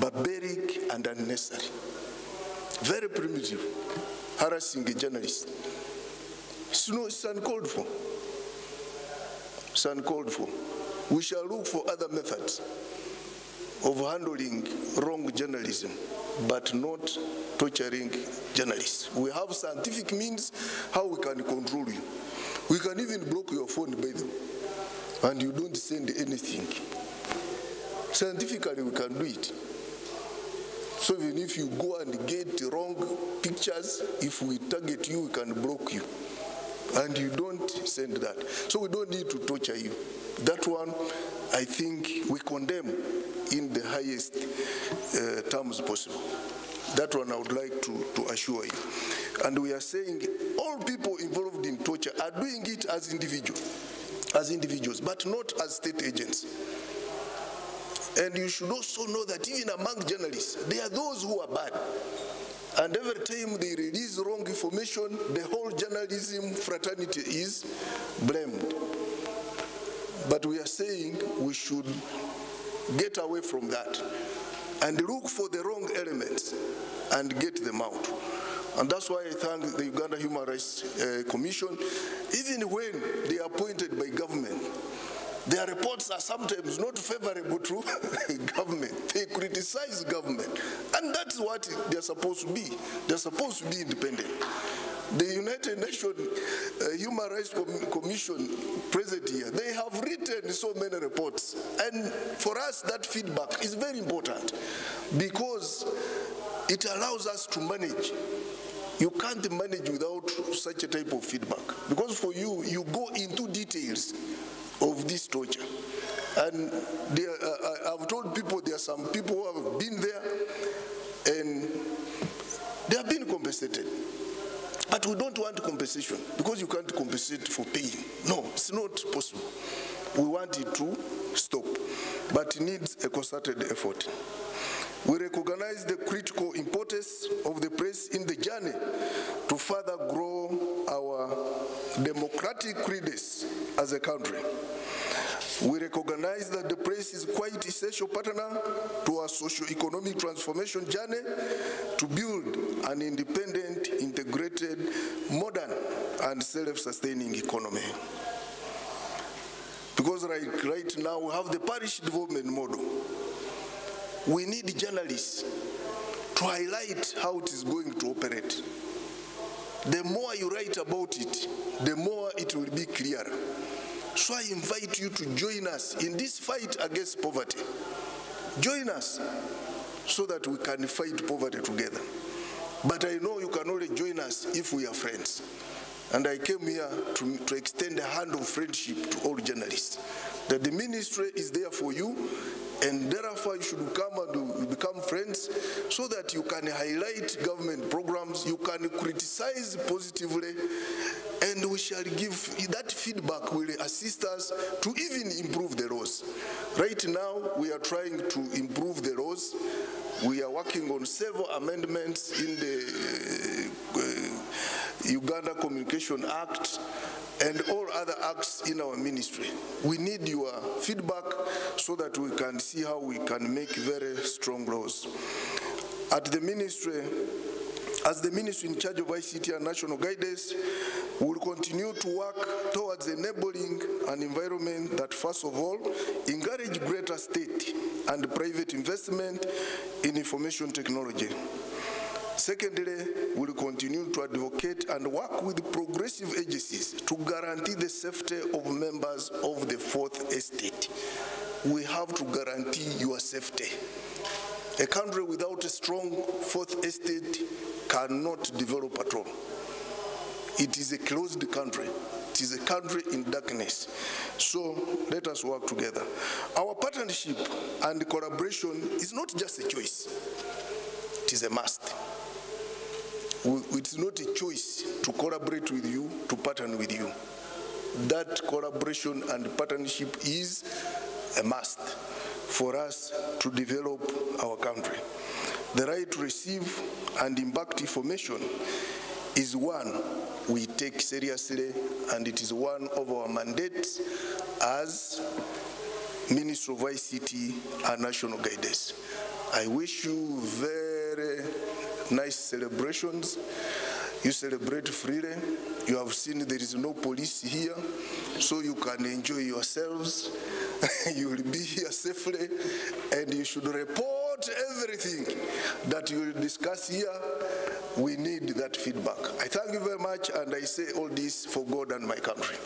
[SPEAKER 7] barbaric, and unnecessary. Very primitive, harassing a journalist. It's, no, it's uncalled for. It's uncalled for. We shall look for other methods of handling wrong journalism, but not torturing journalists. We have scientific means how we can control you. We can even block your phone by them, and you don't send anything. Scientifically, we can do it. So even if you go and get the wrong pictures, if we target you, we can block you. And you don't send that. So we don't need to torture you. That one, I think we condemn in the highest uh, terms possible. That one I would like to, to assure you. And we are saying all people involved in torture are doing it as individuals, as individuals, but not as state agents. And you should also know that even among journalists, there are those who are bad. And every time they release wrong information, the whole journalism fraternity is blamed. But we are saying we should get away from that and look for the wrong elements and get them out. And that's why I thank the Uganda Human Rights uh, Commission, even when they are appointed by government, their reports are sometimes not favorable to government. They criticize government. And that's what they're supposed to be. They're supposed to be independent. The United Nations uh, Human Rights Com- Commission present here, they have written so many reports. And for us, that feedback is very important because it allows us to manage. You can't manage without such a type of feedback. Because for you, you go into details of this torture. And uh, I- I've told people there are some people who have been there and they have been compensated. But we don't want compensation because you can't compensate for pain. No, it's not possible. We want it to stop, but it needs a concerted effort. We recognize the critical importance of the press in the journey to further grow democratic credence as a country. We recognize that the press is quite essential partner to our socio-economic transformation journey to build an independent, integrated, modern, and self-sustaining economy. Because right, right now we have the parish development model. We need journalists to highlight how it is going to operate. The more you write about it, the more it will be clearer. So I invite you to join us in this fight against poverty. Join us so that we can fight poverty together. But I know you can only join us if we are friends. And I came here to, to extend a hand of friendship to all journalists. That the ministry is there for you and therefore you should come and become friends so that you can highlight government programs, you can criticize positively, and we shall give that feedback will assist us to even improve the laws. Right now, we are trying to improve the laws. We are working on several amendments in the uh, Uganda Communication Act and all other acts in our ministry. We need your feedback so that we can see how we can make very strong laws. At the ministry, as the ministry in charge of ICT and national guidance, we will continue to work towards enabling an environment that, first of all, encourage greater state and private investment in information technology. Secondly, we will continue to advocate and work with progressive agencies to guarantee the safety of members of the fourth estate. We have to guarantee your safety. A country without a strong fourth estate cannot develop at all. It is a closed country. It is a country in darkness. So let us work together. Our partnership and collaboration is not just a choice, it is a must. It's not a choice to collaborate with you, to partner with you. That collaboration and partnership is a must for us to develop our country. The right to receive and impact information is one we take seriously, and it is one of our mandates as Minister of ICT and National Guidance. I wish you very nice celebrations. You celebrate freely. You have seen there is no police here, so you can enjoy yourselves. you will be here safely, and you should report everything that you discuss here. We need that feedback. I thank you very much, and I say all this for God and my country.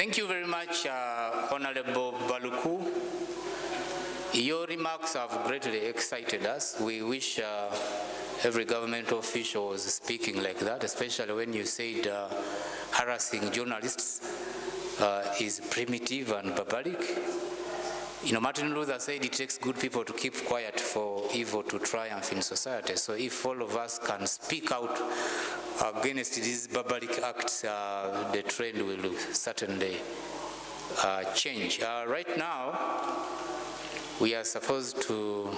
[SPEAKER 1] Thank you very much, uh, Honorable Baluku. Your remarks have greatly excited us. We wish uh, every government official was speaking like that, especially when you said uh, harassing journalists uh, is primitive and barbaric. You know, Martin Luther said it takes good people to keep quiet for evil to triumph in society. So if all of us can speak out against these barbaric acts, uh, the trend will certainly uh, change. Uh, right now, we are supposed to,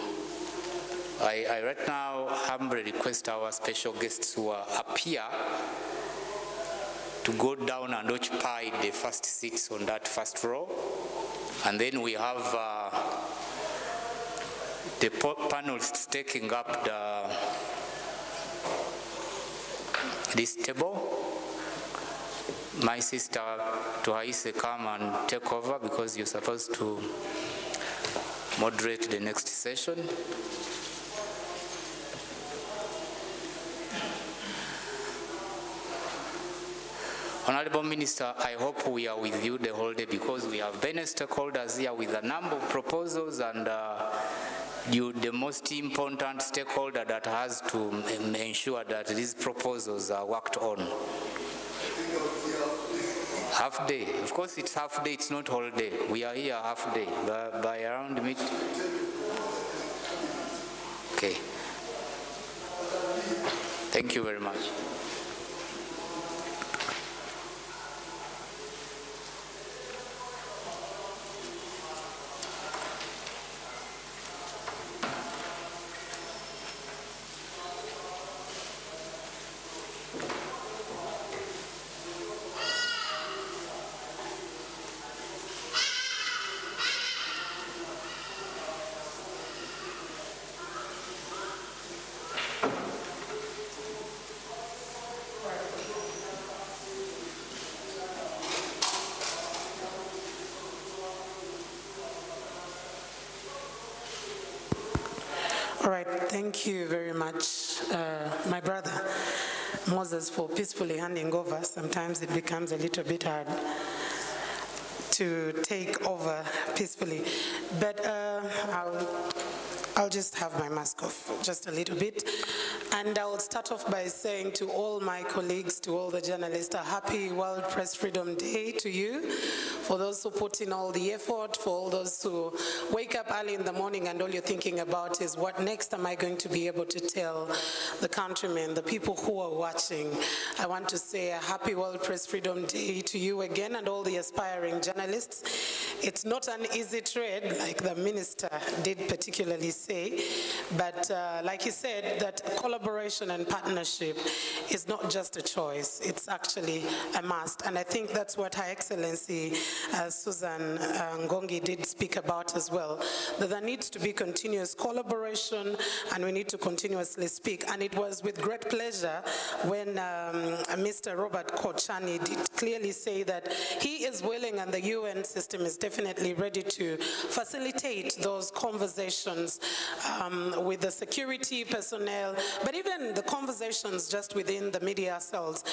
[SPEAKER 1] I, I right now humbly request our special guests who are up here to go down and occupy the first seats on that first row. And then we have uh, the panelists taking up the, this table. My sister Tuhaise come and take over because you're supposed to moderate the next session. Honorable Minister, I hope we are with you the whole day because we have many stakeholders here with a number of proposals and uh, you, the most important stakeholder that has to um, ensure that these proposals are worked on. Half day, of course it's half day, it's not whole day. We are here half day, by, by around mid. Okay. Thank you very much.
[SPEAKER 8] All right, thank you very much, uh, my brother Moses, for peacefully handing over. Sometimes it becomes a little bit hard to take over peacefully. But uh, I'll I'll just have my mask off just a little bit. And I will start off by saying to all my colleagues, to all the journalists, a happy World Press Freedom Day to you. For those who put in all the effort, for all those who wake up early in the morning and all you're thinking about is what next am I going to be able to tell the countrymen, the people who are watching. I want to say a happy World Press Freedom Day to you again and all the aspiring journalists. It's not an easy trade, like the minister did particularly say, but uh, like he said, that collaboration and partnership is not just a choice, it's actually a must. And I think that's what Her Excellency uh, Susan uh, Ngongi did speak about as well, that there needs to be continuous collaboration and we need to continuously speak. And it was with great pleasure when um, Mr. Robert Kotchani did clearly say that he is willing and the UN system is definitely ready to facilitate those conversations um, with the security personnel, but even the conversations just within the media cells.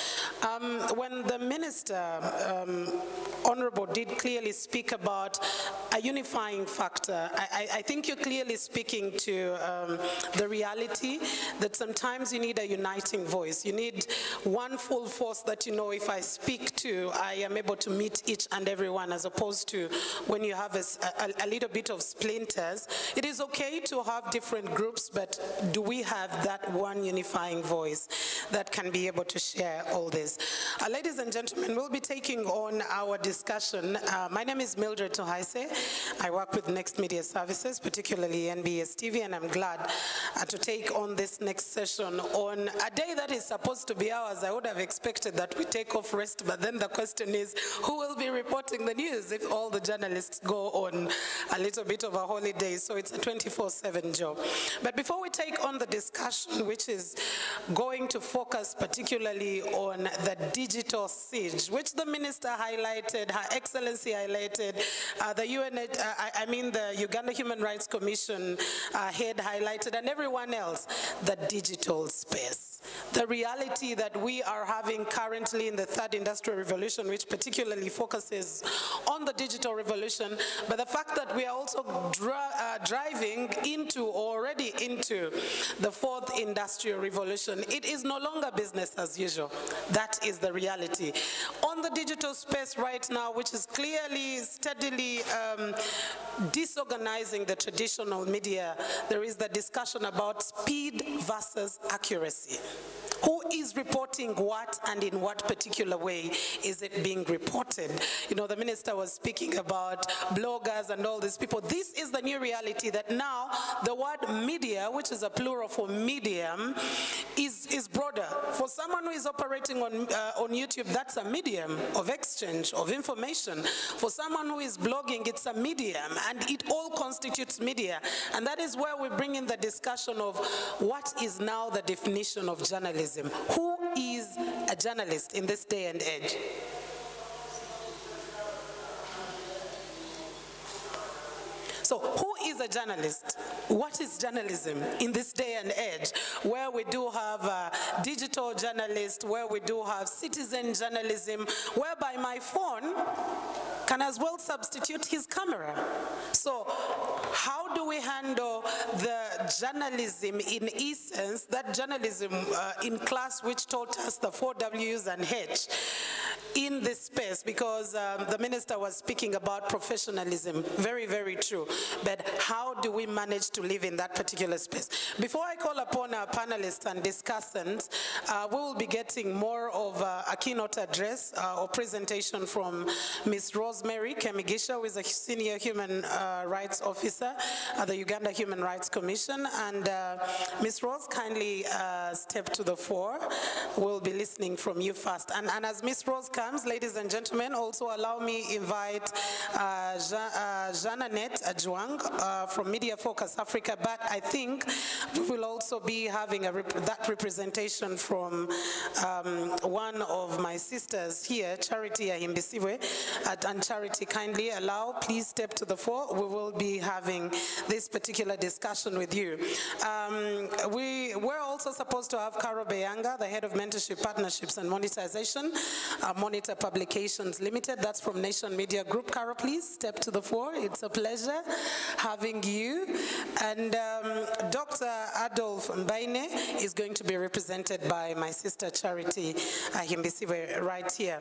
[SPEAKER 8] Um, when the minister, um, Honorable, did clearly speak about a unifying factor, I, I, I think you're clearly speaking to um, the reality that sometimes you need a uniting voice. You need one full force that you know if I speak to, I am able to meet each and every one as opposed to when you have a, a, a little bit of splinters. It is okay to have different groups, but do we have that one unifying voice that can be able to share all this? Uh, ladies and gentlemen, we'll be taking on our discussion. Uh, my name is Mildred Tuhaise. I work with Next Media Services, particularly NBS TV, and I'm glad uh, to take on this next session on a day that is supposed to be ours. I would have expected that we take off rest, but then the question is, who will be reporting the news if all the journalists go on a little bit of a holiday? So it's a 24-7 job. But before we take on the discussion, which is going to focus particularly on the digital siege, which the minister highlighted, Her Excellency highlighted, uh, the UN, uh, I, I, mean the Uganda Human Rights Commission uh, head highlighted, and everyone else, the digital space the reality that we are having currently in the third industrial revolution, which particularly focuses on the digital revolution, but the fact that we are also dri uh, driving into already into the fourth industrial revolution. It is no longer business as usual. That is the reality. On the digital space right now, which is clearly, steadily um, disorganizing the traditional media, there is the discussion about speed versus accuracy. Who is reporting what and in what particular way is it being reported? You know, the minister was speaking about bloggers and all these people. This is the new reality that now the word media, which is a plural for medium, is, is broader. For someone who is operating on, uh, on YouTube, that's a medium of exchange of information. For someone who is blogging, it's a medium, and it all constitutes media. And that is where we bring in the discussion of what is now the definition of journalism. Who is a journalist in this day and age? So who is a journalist? What is journalism in this day and age where we do have digital journalists, where we do have citizen journalism, whereby my phone can as well substitute his camera. So how do we handle the journalism in essence, that journalism uh, in class which taught us the four W's and H in this space because um, the minister was speaking about professionalism, very, very true. But how do we manage to live in that particular space? Before I call upon our panelists and discussants, uh, we will be getting more of uh, a keynote address uh, or presentation from Ms. Rosemary Kemigisha, who is a senior human uh, rights officer at the Uganda Human Rights Commission. And uh, Ms. Rose, kindly uh, step to the fore. We'll be listening from you first. And, and as Ms. Rose comes, ladies and gentlemen, also allow me invite uh, Jean, uh, Jean-Annette Uh, from Media Focus Africa, but I think we will also be having rep that representation from um, one of my sisters here, Charity Ahimbisibwe, and Charity kindly allow, please step to the fore. We will be having this particular discussion with you. Um, we were also supposed to have Carol Beyanga, the head of mentorship partnerships and monetization, uh, Monitor Publications Limited. That's from Nation Media Group. Carol, please step to the floor. It's a pleasure having you. And um, Dr. Adolf Mbaine is going to be represented by my sister Charity Ahimbisibwe right here.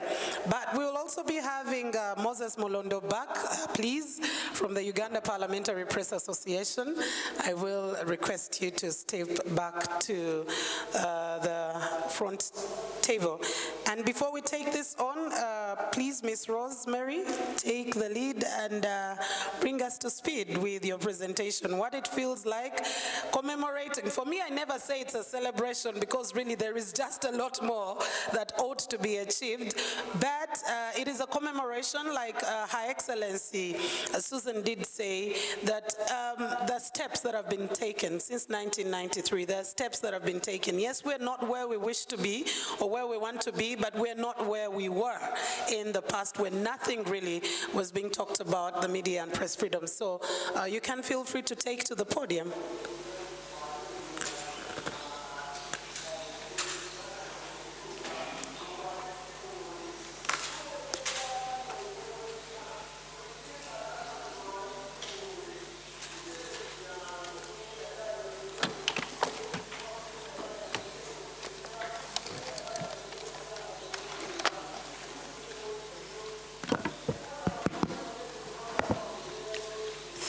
[SPEAKER 8] But we will also be having uh, Moses Mulondo back, uh, please, from the Uganda Parliamentary Press Association. I will request you to step back to uh, the front table. And before we take this on, uh, please, Miss Rosemary, take the lead and uh, bring us to speed with your presentation, what it feels like commemorating. For me, I never say it's a celebration because really there is just a lot more that ought to be achieved. But uh, it is a commemoration, like uh, Her Excellency uh, Susan did say, that um, the steps that have been taken since 1993, there are steps that have been taken. Yes, we're not where we wish to be or where we want to be, but we're not where we were in the past when nothing really was being talked about the media and press freedom. So uh, you can feel free to take to the podium.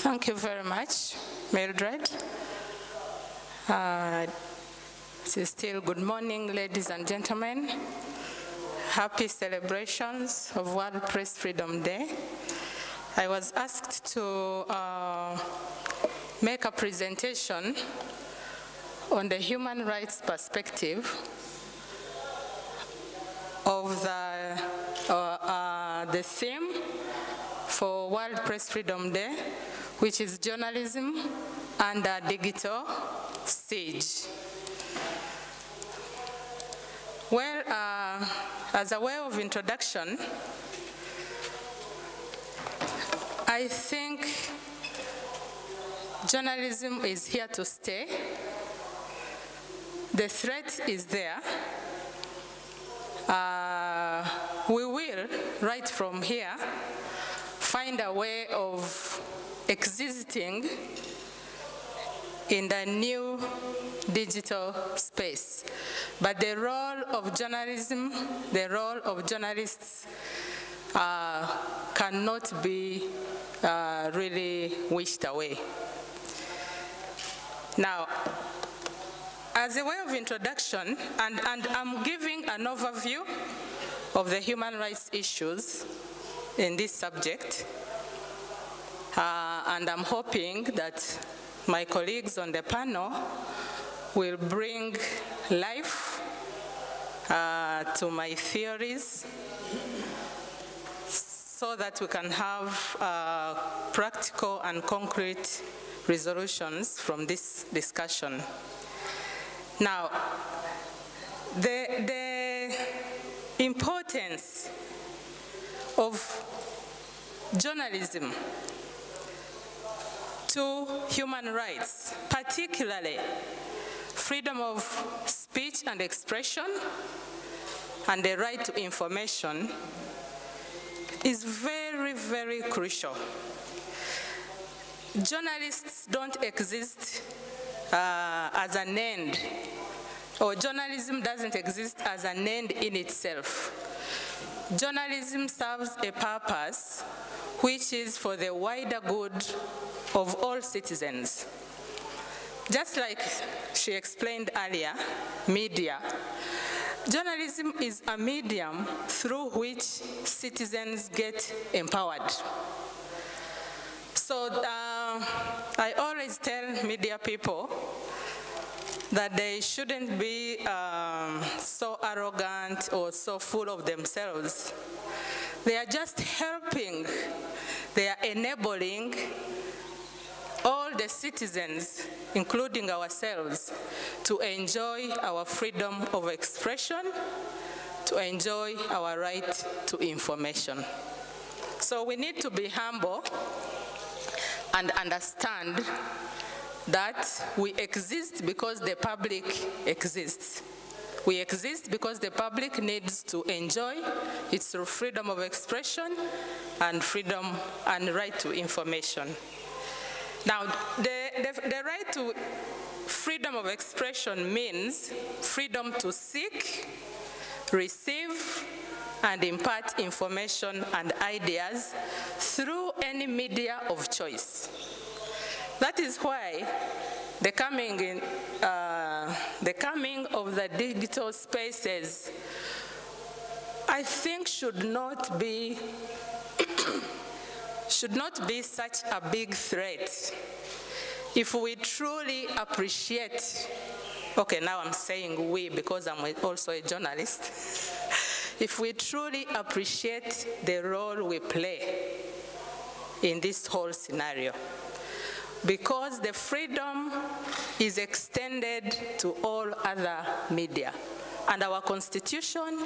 [SPEAKER 9] Thank you very much, Mildred. Uh, still good morning, ladies and gentlemen. Happy celebrations of World Press Freedom Day. I was asked to uh, make a presentation on the human rights perspective of the, uh, uh, the theme for World Press Freedom Day, which is journalism a digital siege. Well, uh, as a way of introduction, I think journalism is here to stay. The threat is there. Uh, we will, right from here, find a way of existing in the new digital space. But the role of journalism, the role of journalists uh, cannot be uh, really wished away. Now, as a way of introduction, and, and I'm giving an overview of the human rights issues in this subject, uh, and I'm hoping that my colleagues on the panel will bring life uh, to my theories so that we can have uh, practical and concrete resolutions from this discussion. Now, the, the importance of journalism to human rights, particularly freedom of speech and expression and the right to information is very, very crucial. Journalists don't exist uh, as an end, or journalism doesn't exist as an end in itself. Journalism serves a purpose which is for the wider good of all citizens. Just like she explained earlier, media, journalism is a medium through which citizens get empowered. So uh, I always tell media people that they shouldn't be um, so arrogant or so full of themselves. They are just helping, they are enabling all the citizens, including ourselves, to enjoy our freedom of expression, to enjoy our right to information. So we need to be humble and understand that we exist because the public exists. We exist because the public needs to enjoy its freedom of expression and freedom and right to information. Now, the, the, the right to freedom of expression means freedom to seek, receive, and impart information and ideas through any media of choice. That is why the coming, in, uh, the coming of the digital spaces, I think should not be should not be such a big threat if we truly appreciate, okay, now I'm saying we because I'm also a journalist, if we truly appreciate the role we play in this whole scenario. Because the freedom is extended to all other media. And our constitution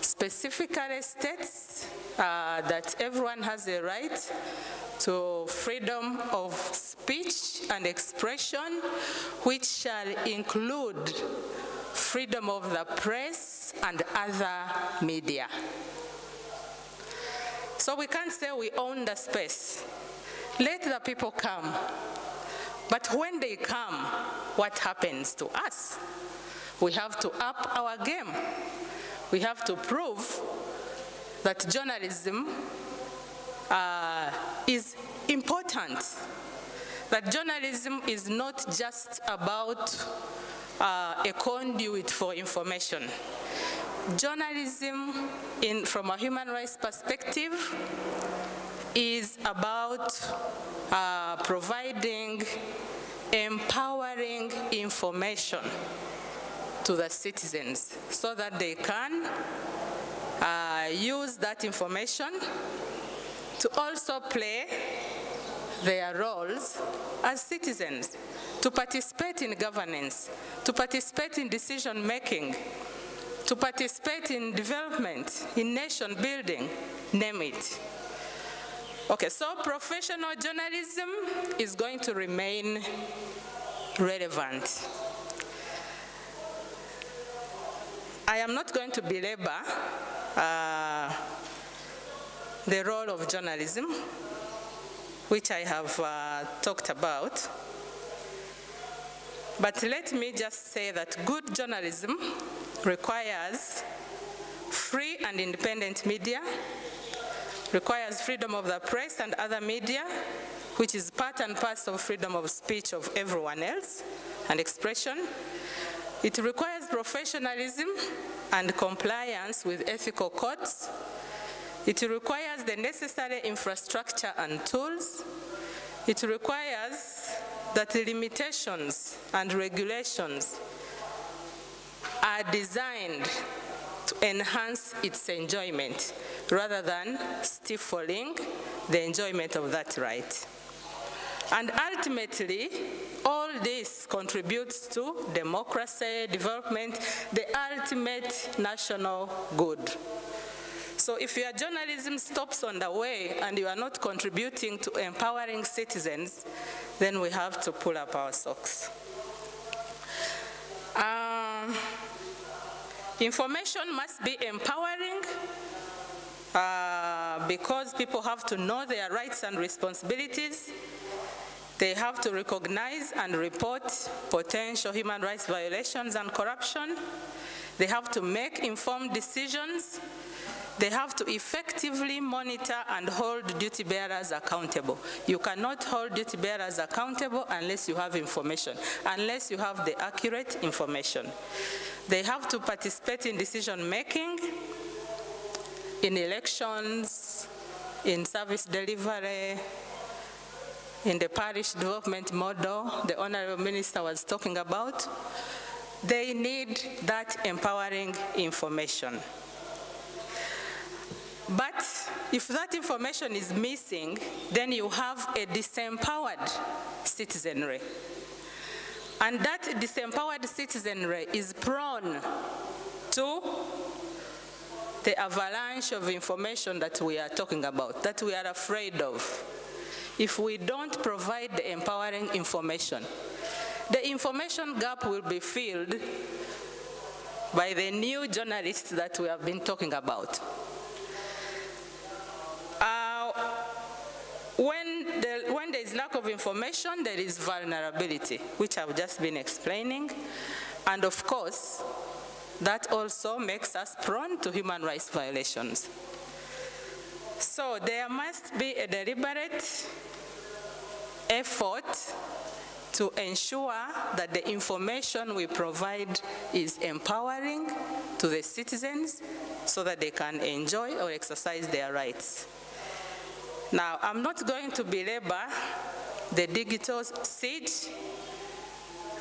[SPEAKER 9] specifically states uh, that everyone has a right to freedom of speech and expression, which shall include freedom of the press and other media. So we can't say we own the space. Let the people come. But when they come, what happens to us? We have to up our game. We have to prove that journalism uh, is important. That journalism is not just about uh, a conduit for information. Journalism, in, from a human rights perspective, is about uh, providing empowering information to the citizens so that they can uh, use that information to also play their roles as citizens, to participate in governance, to participate in decision making, to participate in development, in nation building, name it. Okay, so professional journalism is going to remain relevant. I am not going to belabor uh, the role of journalism, which I have uh, talked about. But let me just say that good journalism requires free and independent media, requires freedom of the press and other media, which is part and parcel of freedom of speech of everyone else and expression. It requires professionalism and compliance with ethical codes. It requires the necessary infrastructure and tools. It requires that the limitations and regulations are designed to enhance its enjoyment rather than stifling the enjoyment of that right. And ultimately, this contributes to democracy, development, the ultimate national good. So if your journalism stops on the way and you are not contributing to empowering citizens, then we have to pull up our socks. Um, information must be empowering uh, because people have to know their rights and responsibilities. They have to recognize and report potential human rights violations and corruption. They have to make informed decisions. They have to effectively monitor and hold duty bearers accountable. You cannot hold duty bearers accountable unless you have information, unless you have the accurate information. They have to participate in decision making, in elections, in service delivery, in the parish development model the Honorable Minister was talking about, they need that empowering information. But if that information is missing, then you have a disempowered citizenry. And that disempowered citizenry is prone to the avalanche of information that we are talking about, that we are afraid of if we don't provide the empowering information. The information gap will be filled by the new journalists that we have been talking about. Uh, when, the, when there is lack of information, there is vulnerability, which I've just been explaining. And of course, that also makes us prone to human rights violations. So there must be a deliberate effort to ensure that the information we provide is empowering to the citizens so that they can enjoy or exercise their rights. Now, I'm not going to belabor the digital siege,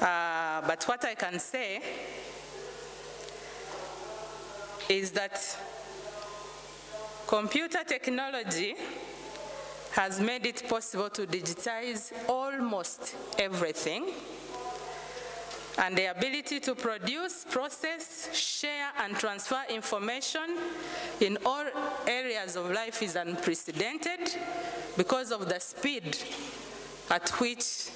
[SPEAKER 9] uh, but what I can say is that computer technology has made it possible to digitize almost everything and the ability to produce, process, share, and transfer information in all areas of life is unprecedented because of the speed at which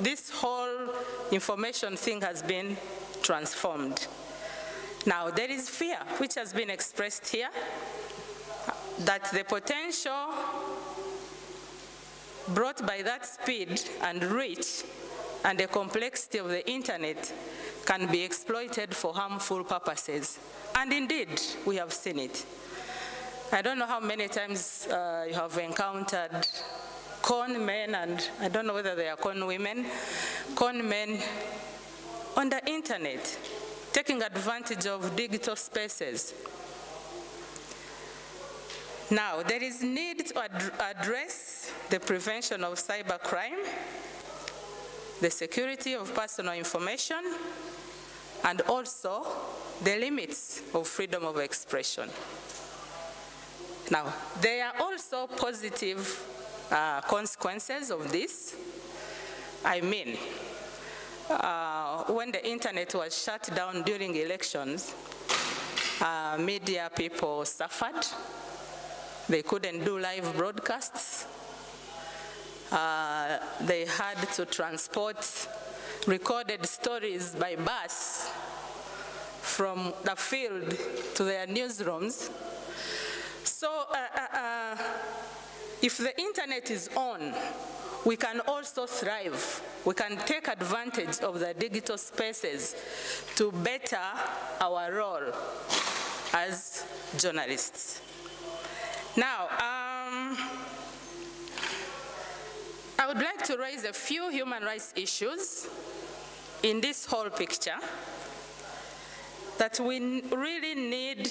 [SPEAKER 9] this whole information thing has been transformed. Now, there is fear, which has been expressed here, that the potential brought by that speed and reach and the complexity of the internet can be exploited for harmful purposes. And indeed, we have seen it. I don't know how many times uh, you have encountered con men, and I don't know whether they are con women, con men on the internet, taking advantage of digital spaces. Now, there is need to ad address the prevention of cybercrime the security of personal information, and also the limits of freedom of expression. Now, there are also positive uh, consequences of this. I mean, uh, when the internet was shut down during elections, uh, media people suffered. They couldn't do live broadcasts. Uh, they had to transport recorded stories by bus from the field to their newsrooms. So uh, uh, uh, if the internet is on, we can also thrive. We can take advantage of the digital spaces to better our role as journalists. Now, um, I would like to raise a few human rights issues in this whole picture that we really need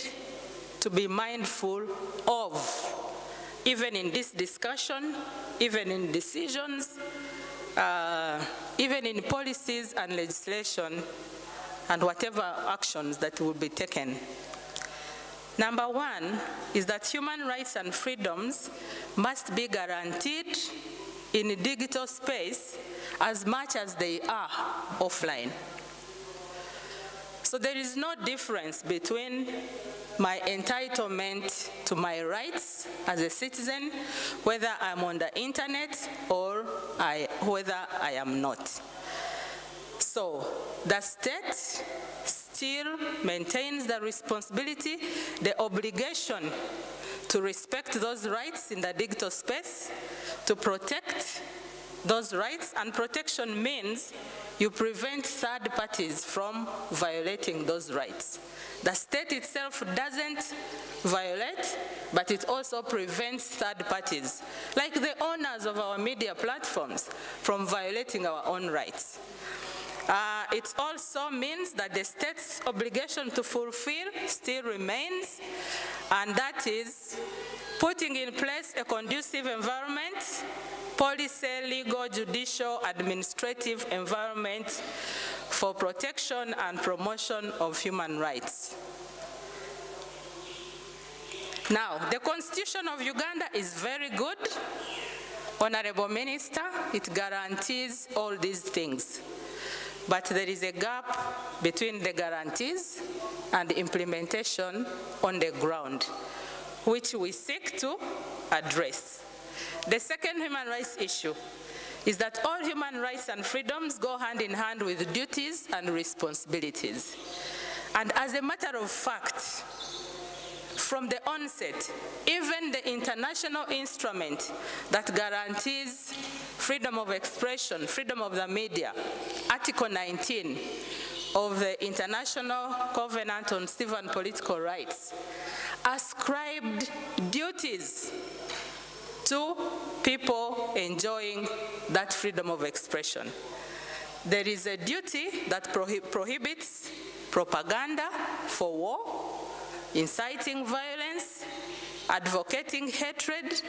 [SPEAKER 9] to be mindful of, even in this discussion, even in decisions, uh, even in policies and legislation, and whatever actions that will be taken. Number one is that human rights and freedoms must be guaranteed in a digital space as much as they are offline. So there is no difference between my entitlement to my rights as a citizen, whether I'm on the internet or I, whether I am not. So the state still maintains the responsibility, the obligation to respect those rights in the digital space, to protect those rights, and protection means you prevent third parties from violating those rights. The state itself doesn't violate, but it also prevents third parties, like the owners of our media platforms, from violating our own rights. Uh, it also means that the state's obligation to fulfill still remains, and that is putting in place a conducive environment, policy, legal, judicial, administrative environment for protection and promotion of human rights. Now, the Constitution of Uganda is very good. Honorable Minister, it guarantees all these things. But there is a gap between the guarantees and the implementation on the ground, which we seek to address. The second human rights issue is that all human rights and freedoms go hand in hand with duties and responsibilities. And as a matter of fact, from the onset, even the international instrument that guarantees freedom of expression, freedom of the media, Article 19 of the International Covenant on Civil and Political Rights, ascribed duties to people enjoying that freedom of expression. There is a duty that prohi prohibits propaganda for war, inciting violence, advocating hatred,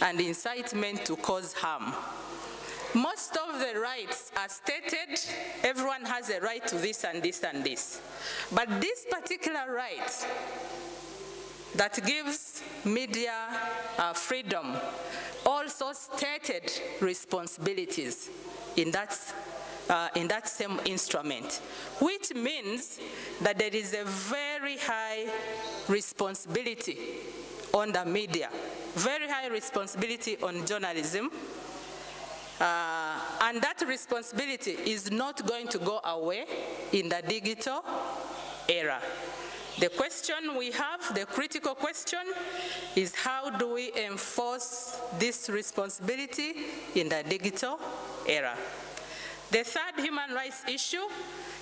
[SPEAKER 9] and incitement to cause harm. Most of the rights are stated, everyone has a right to this and this and this. But this particular right that gives media uh, freedom also stated responsibilities in that, uh, in that same instrument, which means that there is a very high responsibility on the media, very high responsibility on journalism, uh, and that responsibility is not going to go away in the digital era. The question we have, the critical question, is how do we enforce this responsibility in the digital era? The third human rights issue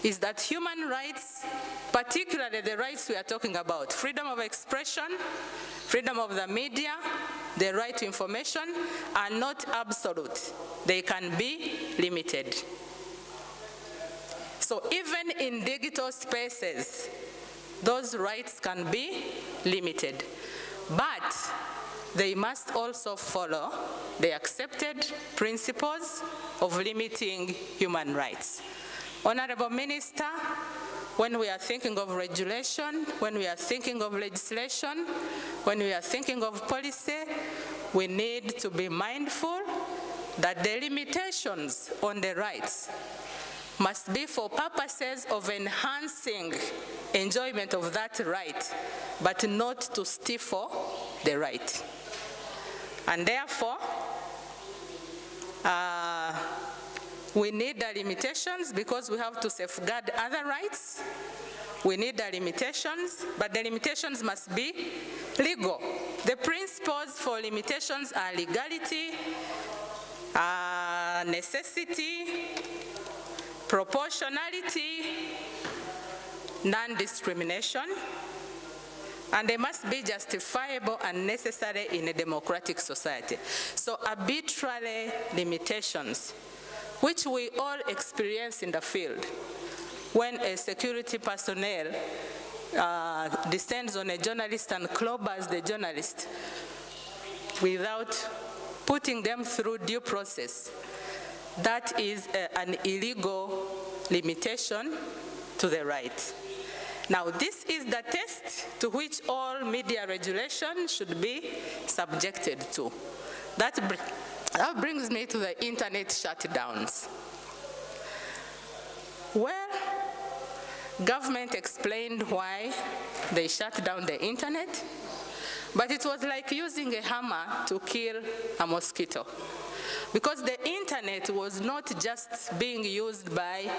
[SPEAKER 9] is that human rights, particularly the rights we are talking about, freedom of expression, freedom of the media, the right to information, are not absolute. They can be limited. So even in digital spaces, those rights can be limited. But they must also follow the accepted principles of limiting human rights. Honorable Minister, when we are thinking of regulation, when we are thinking of legislation, when we are thinking of policy, we need to be mindful that the limitations on the rights must be for purposes of enhancing enjoyment of that right, but not to stifle the right. And therefore, uh, we need the limitations because we have to safeguard other rights. We need the limitations, but the limitations must be legal. The principles for limitations are legality, uh, necessity, proportionality, non-discrimination, and they must be justifiable and necessary in a democratic society. So arbitrary limitations, which we all experience in the field, when a security personnel uh, descends on a journalist and clobbers the journalist without putting them through due process, that is uh, an illegal limitation to the right. Now, this is the test to which all media regulation should be subjected to. That, br that brings me to the internet shutdowns. Well, government explained why they shut down the internet, but it was like using a hammer to kill a mosquito because the internet was not just being used by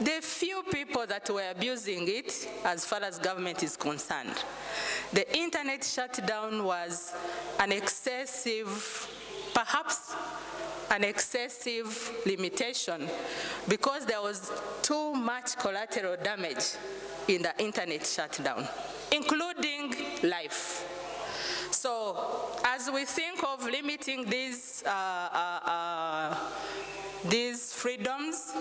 [SPEAKER 9] the few people that were abusing it as far as government is concerned. The internet shutdown was an excessive, perhaps an excessive limitation because there was too much collateral damage in the internet shutdown, including life. So as we think of limiting these, uh, uh, uh, these freedoms,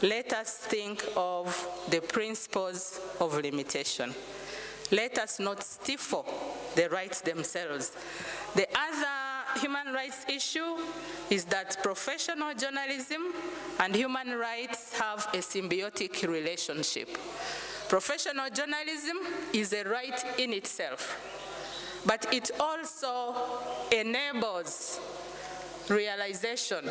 [SPEAKER 9] let us think of the principles of limitation. Let us not stifle the rights themselves. The other human rights issue is that professional journalism and human rights have a symbiotic relationship. Professional journalism is a right in itself but it also enables realization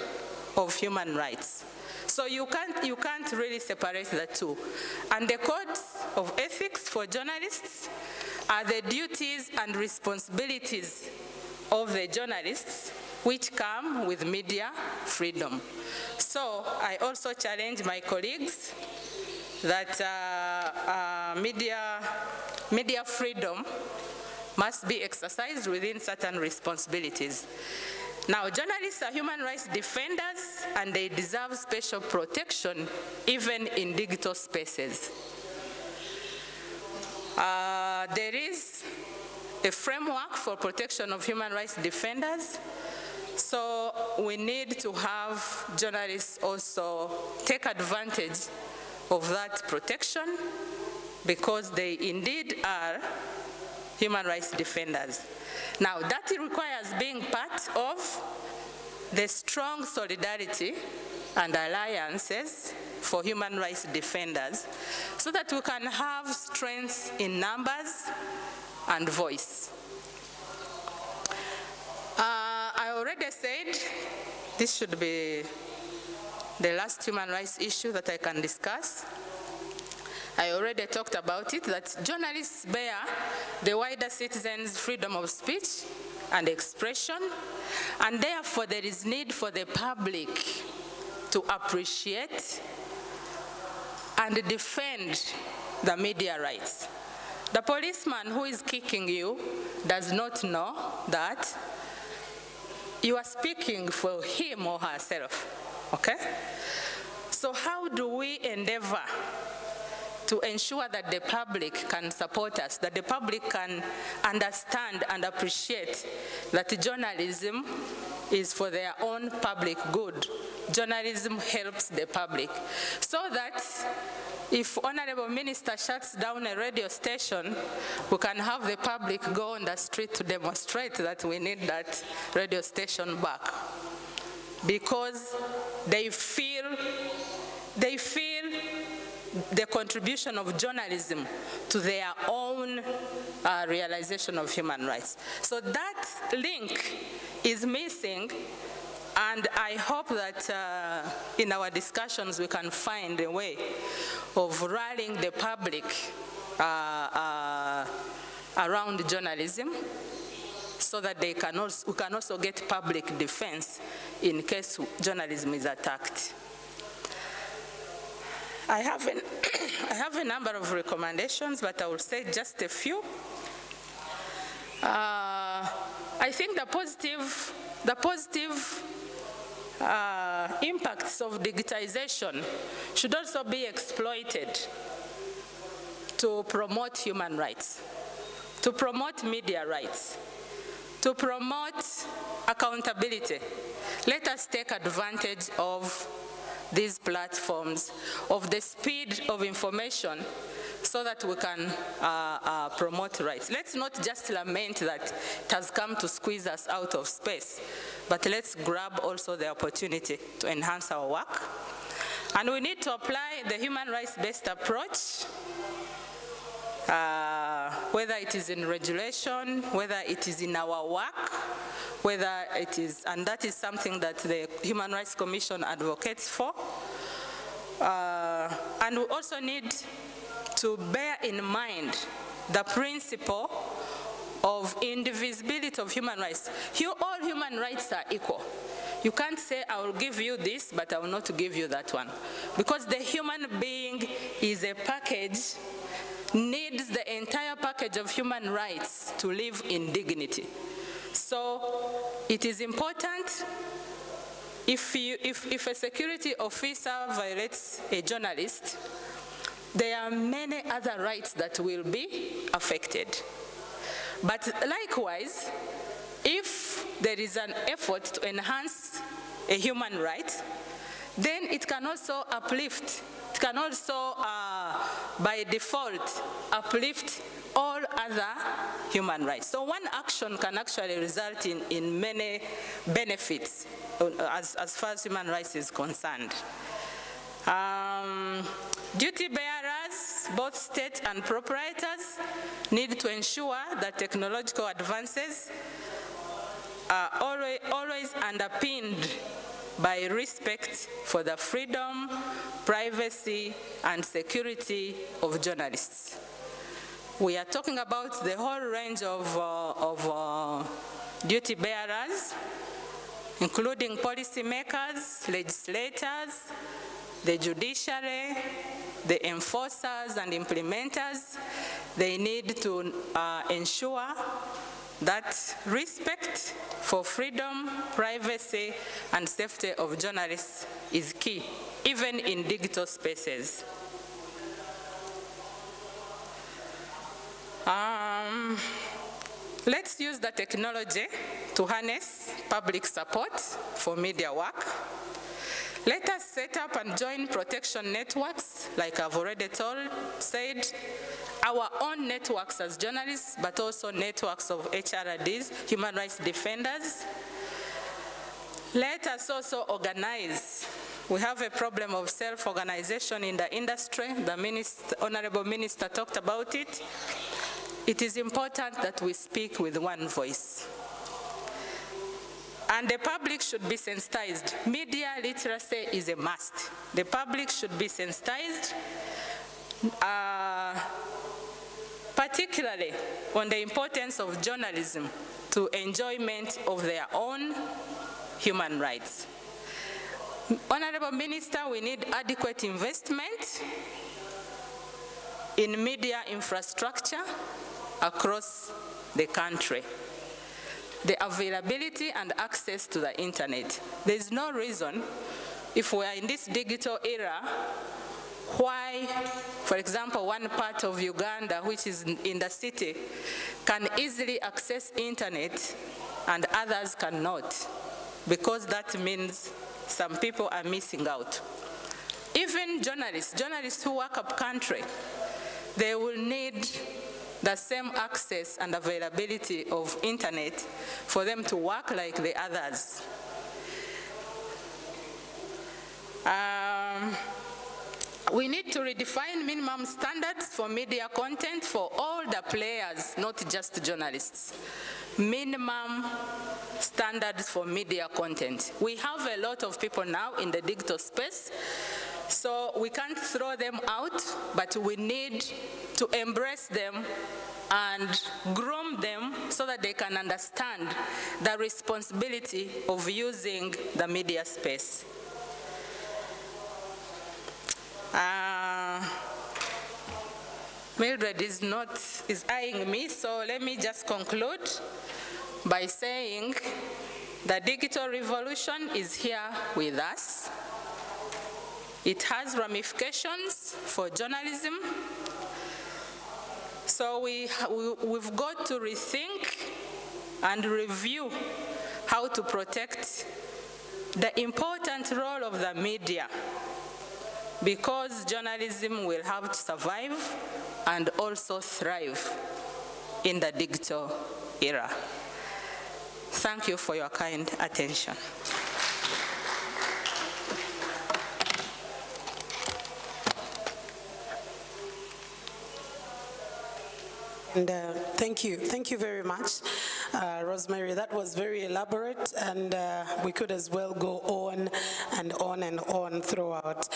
[SPEAKER 9] of human rights. So you can't, you can't really separate the two. And the codes of ethics for journalists are the duties and responsibilities of the journalists which come with media freedom. So I also challenge my colleagues that uh, uh, media, media freedom must be exercised within certain responsibilities. Now, journalists are human rights defenders and they deserve special protection even in digital spaces. Uh, there is a framework for protection of human rights defenders. So we need to have journalists also take advantage of that protection because they indeed are human rights defenders. Now that requires being part of the strong solidarity and alliances for human rights defenders so that we can have strength in numbers and voice. Uh, I already said this should be the last human rights issue that I can discuss. I already talked about it, that journalists bear the wider citizens' freedom of speech and expression, and therefore there is need for the public to appreciate and defend the media rights. The policeman who is kicking you does not know that you are speaking for him or herself, okay? So how do we endeavor to ensure that the public can support us, that the public can understand and appreciate that journalism is for their own public good. Journalism helps the public. So that if Honorable Minister shuts down a radio station, we can have the public go on the street to demonstrate that we need that radio station back. Because they feel, they feel the contribution of journalism to their own uh, realization of human rights. So that link is missing and I hope that uh, in our discussions we can find a way of rallying the public uh, uh, around journalism so that they can also, we can also get public defense in case journalism is attacked. I have, an, I have a number of recommendations, but I will say just a few. Uh, I think the positive, the positive uh, impacts of digitization should also be exploited to promote human rights, to promote media rights, to promote accountability. Let us take advantage of these platforms, of the speed of information so that we can uh, uh, promote rights. Let's not just lament that it has come to squeeze us out of space, but let's grab also the opportunity to enhance our work. And we need to apply the human rights-based approach uh, whether it is in regulation, whether it is in our work, whether it is, and that is something that the Human Rights Commission advocates for. Uh, and we also need to bear in mind the principle of indivisibility of human rights. All human rights are equal. You can't say, I will give you this, but I will not give you that one. Because the human being is a package needs the entire package of human rights to live in dignity. So it is important if, you, if, if a security officer violates a journalist, there are many other rights that will be affected. But likewise, if there is an effort to enhance a human right, then it can also uplift can also, uh, by default, uplift all other human rights. So one action can actually result in, in many benefits uh, as, as far as human rights is concerned. Um, duty bearers, both state and proprietors, need to ensure that technological advances are always, always underpinned by respect for the freedom, privacy, and security of journalists. We are talking about the whole range of, uh, of uh, duty bearers, including policymakers, legislators, the judiciary, the enforcers and implementers, they need to uh, ensure that respect for freedom, privacy, and safety of journalists is key, even in digital spaces. Um, let's use the technology to harness public support for media work. Let us set up and join protection networks, like I've already told, said, our own networks as journalists, but also networks of HRDs, human rights defenders. Let us also organize. We have a problem of self-organization in the industry. The minister, Honorable Minister talked about it. It is important that we speak with one voice. And the public should be sensitized. Media literacy is a must. The public should be sensitized, uh, particularly on the importance of journalism to enjoyment of their own human rights. Honorable Minister, we need adequate investment in media infrastructure across the country. The availability and access to the internet. There is no reason, if we are in this digital era, why, for example, one part of Uganda, which is in the city, can easily access internet and others cannot, because that means some people are missing out. Even journalists, journalists who work up country, they will need the same access and availability of internet for them to work like the others. Um, we need to redefine minimum standards for media content for all the players, not just journalists. Minimum standards for media content. We have a lot of people now in the digital space so we can't throw them out, but we need to embrace them and groom them so that they can understand the responsibility of using the media space. Uh, Mildred is not, is eyeing me, so let me just conclude by saying the digital revolution is here with us. It has ramifications for journalism. So we, we, have got to rethink and review how to protect the important role of the media because journalism will have to survive and also thrive in the digital era. Thank you for your kind attention.
[SPEAKER 8] And uh, thank you, thank you very much, uh, Rosemary. That was very elaborate, and uh, we could as well go on and on and on throughout.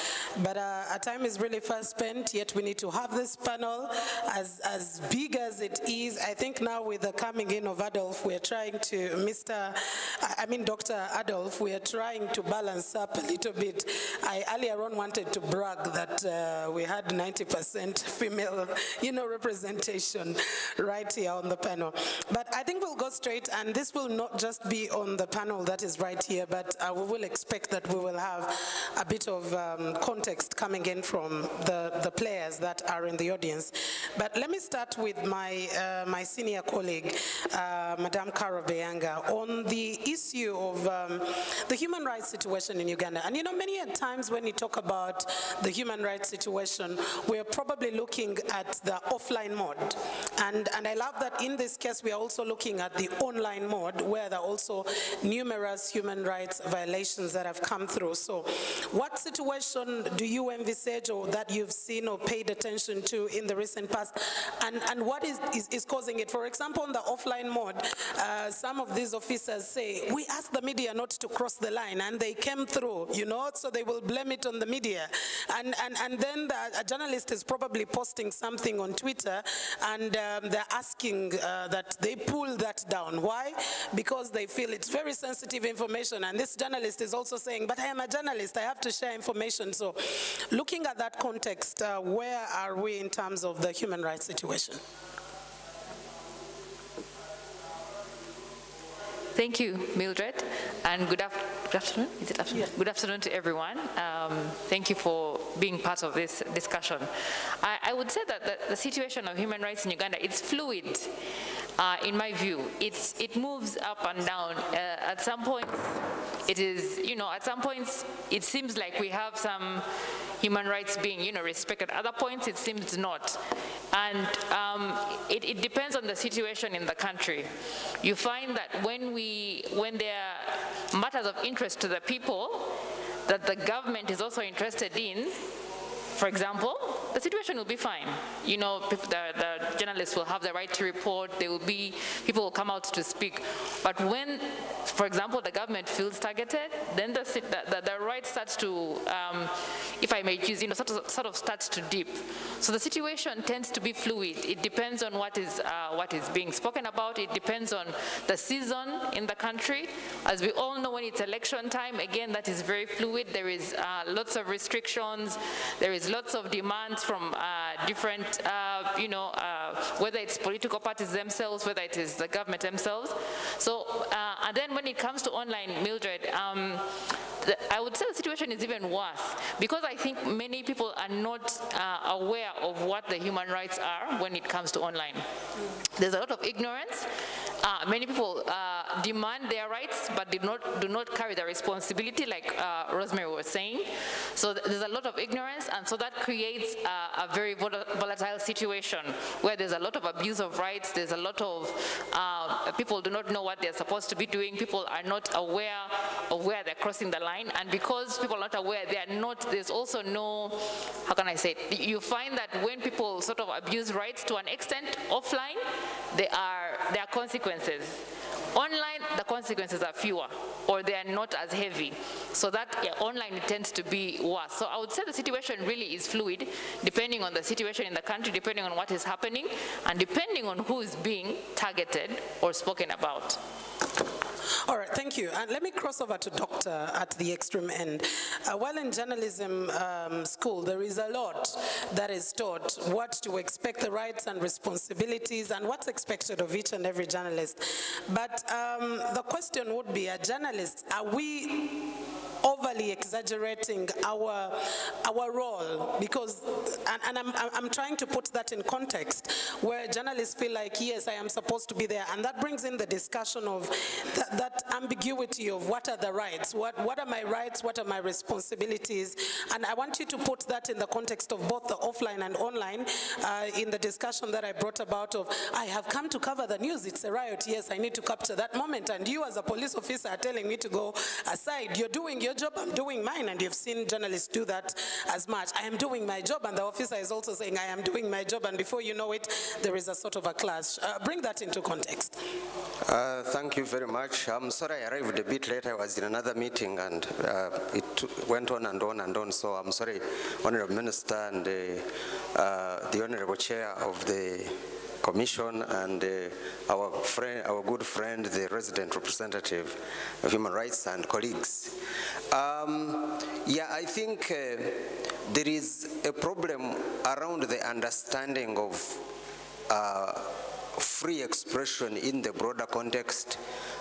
[SPEAKER 8] But uh, our time is really fast spent, yet we need to have this panel as, as big as it is. I think now with the coming in of Adolf, we're trying to, Mr., I mean Dr. Adolf, we are trying to balance up a little bit. I earlier on wanted to brag that uh, we had 90% female, you know, representation right here on the panel. But I think we'll go straight, and this will not just be on the panel that is right here, but uh, we will expect that we will have a bit of um, context coming in from the, the players that are in the audience. But let me start with my, uh, my senior colleague, uh, Madame Beyanga, on the issue of um, the human rights situation in Uganda. And you know, many times when you talk about the human rights situation, we're probably looking at the offline mode. And, and I love that in this case, we are also looking at the online mode where there are also numerous human rights violations that have come through. So what situation do you envisage or that you've seen or paid attention to in the recent past? And, and what is, is, is causing it? For example, on the offline mode, uh, some of these officers say, we asked the media not to cross the line and they came through, you know, so they will blame it on the media. And, and, and then the, a journalist is probably posting something on Twitter and um, they're asking uh, that they pull that down. Why? Because they feel it's very sensitive information, and this journalist is also saying, but I am a journalist, I have to share information. So looking at that context, uh, where are we in terms of the human rights situation?
[SPEAKER 10] Thank you, Mildred, and good, af- good afternoon. Is it afternoon? Good afternoon to everyone. Um, thank you for being part of this discussion. I, I would say that the, the, situation of human rights in Uganda is fluid. Uh, in my view, it's it moves up and down. Uh, at some points, it is you know at some points it seems like we have some human rights being you know respected. At other points it seems not, and um, it, it depends on the situation in the country. You find that when we when there are matters of interest to the people that the government is also interested in, for example, the situation will be fine. You know, the, the, journalists will have the right to report, there will be, people will come out to speak. But when, for example, the government feels targeted, then the, the, the right starts to, um, if I may use, you know, sort of, sort of starts to dip. So the situation tends to be fluid. It depends on what is, uh, what is being spoken about. It depends on the season in the country. As we all know, when it's election time, again, that is very fluid. There is uh, lots of restrictions. There is lots of demands from uh, different, uh, you know, uh, whether it's political parties themselves, whether it is the government themselves. So, uh, and then when it comes to online, Mildred, um, the, I would say the situation is even worse because I think many people are not uh, aware of what the human rights are when it comes to online. There's a lot of ignorance. Uh, many people uh, demand their rights but do not, do not carry the responsibility like uh, Rosemary was saying. So th there's a lot of ignorance and so that creates a very volatile situation where there's a lot of abuse of rights, there's a lot of uh, people do not know what they're supposed to be doing, people are not aware of where they're crossing the line and because people are not aware, they are not, there's also no, how can I say it, you find that when people sort of abuse rights to an extent offline, there are, there are consequences. Online, the consequences are fewer or they are not as heavy. So that yeah, online tends to be worse. So I would say the situation really is fluid depending on the situation in the country, depending on what is happening, and depending on who is being targeted or spoken about.
[SPEAKER 8] All right, thank you. And let me cross over to doctor at the extreme end. Uh, while in journalism um, school, there is a lot that is taught, what to expect, the rights and responsibilities, and what's expected of each and every journalist. But um, the question would be, a journalist, are we overly exaggerating our, our role because, and, and I'm, I'm trying to put that in context where journalists feel like, yes, I am supposed to be there. And that brings in the discussion of that ambiguity of what are the rights, what, what are my rights, what are my responsibilities. And I want you to put that in the context of both the offline and online uh, in the discussion that I brought about of, I have come to cover the news, it's a riot, yes, I need to capture that moment. And you as a police officer are telling me to go aside. You're doing your job, I'm doing mine, and you've seen journalists do that as much. I am doing my job, and the officer is also saying, I am doing my job, and before you know it, there is a sort of a clash. Uh, bring that into context.
[SPEAKER 11] Uh, thank you very much. I'm sorry I arrived a bit late. I was in another meeting, and uh, it went on and on and on, so I'm sorry, Honorable Minister and uh, the Honorable Chair of the Commission and uh, our friend, our good friend, the resident representative of human rights and colleagues. Um, yeah, I think uh, there is a problem around the understanding of uh, free expression in the broader context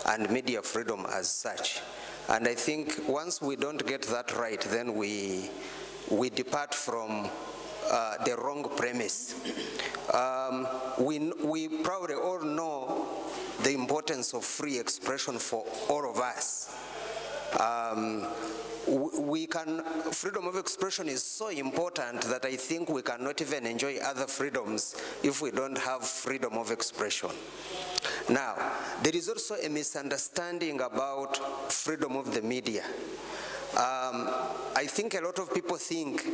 [SPEAKER 11] and media freedom as such. And I think once we don't get that right, then we, we depart from uh, the wrong premise. Um, we, we probably all know the importance of free expression for all of us. Um, we can, freedom of expression is so important that I think we cannot even enjoy other freedoms if we don't have freedom of expression. Now, there is also a misunderstanding about freedom of the media. Um, I think a lot of people think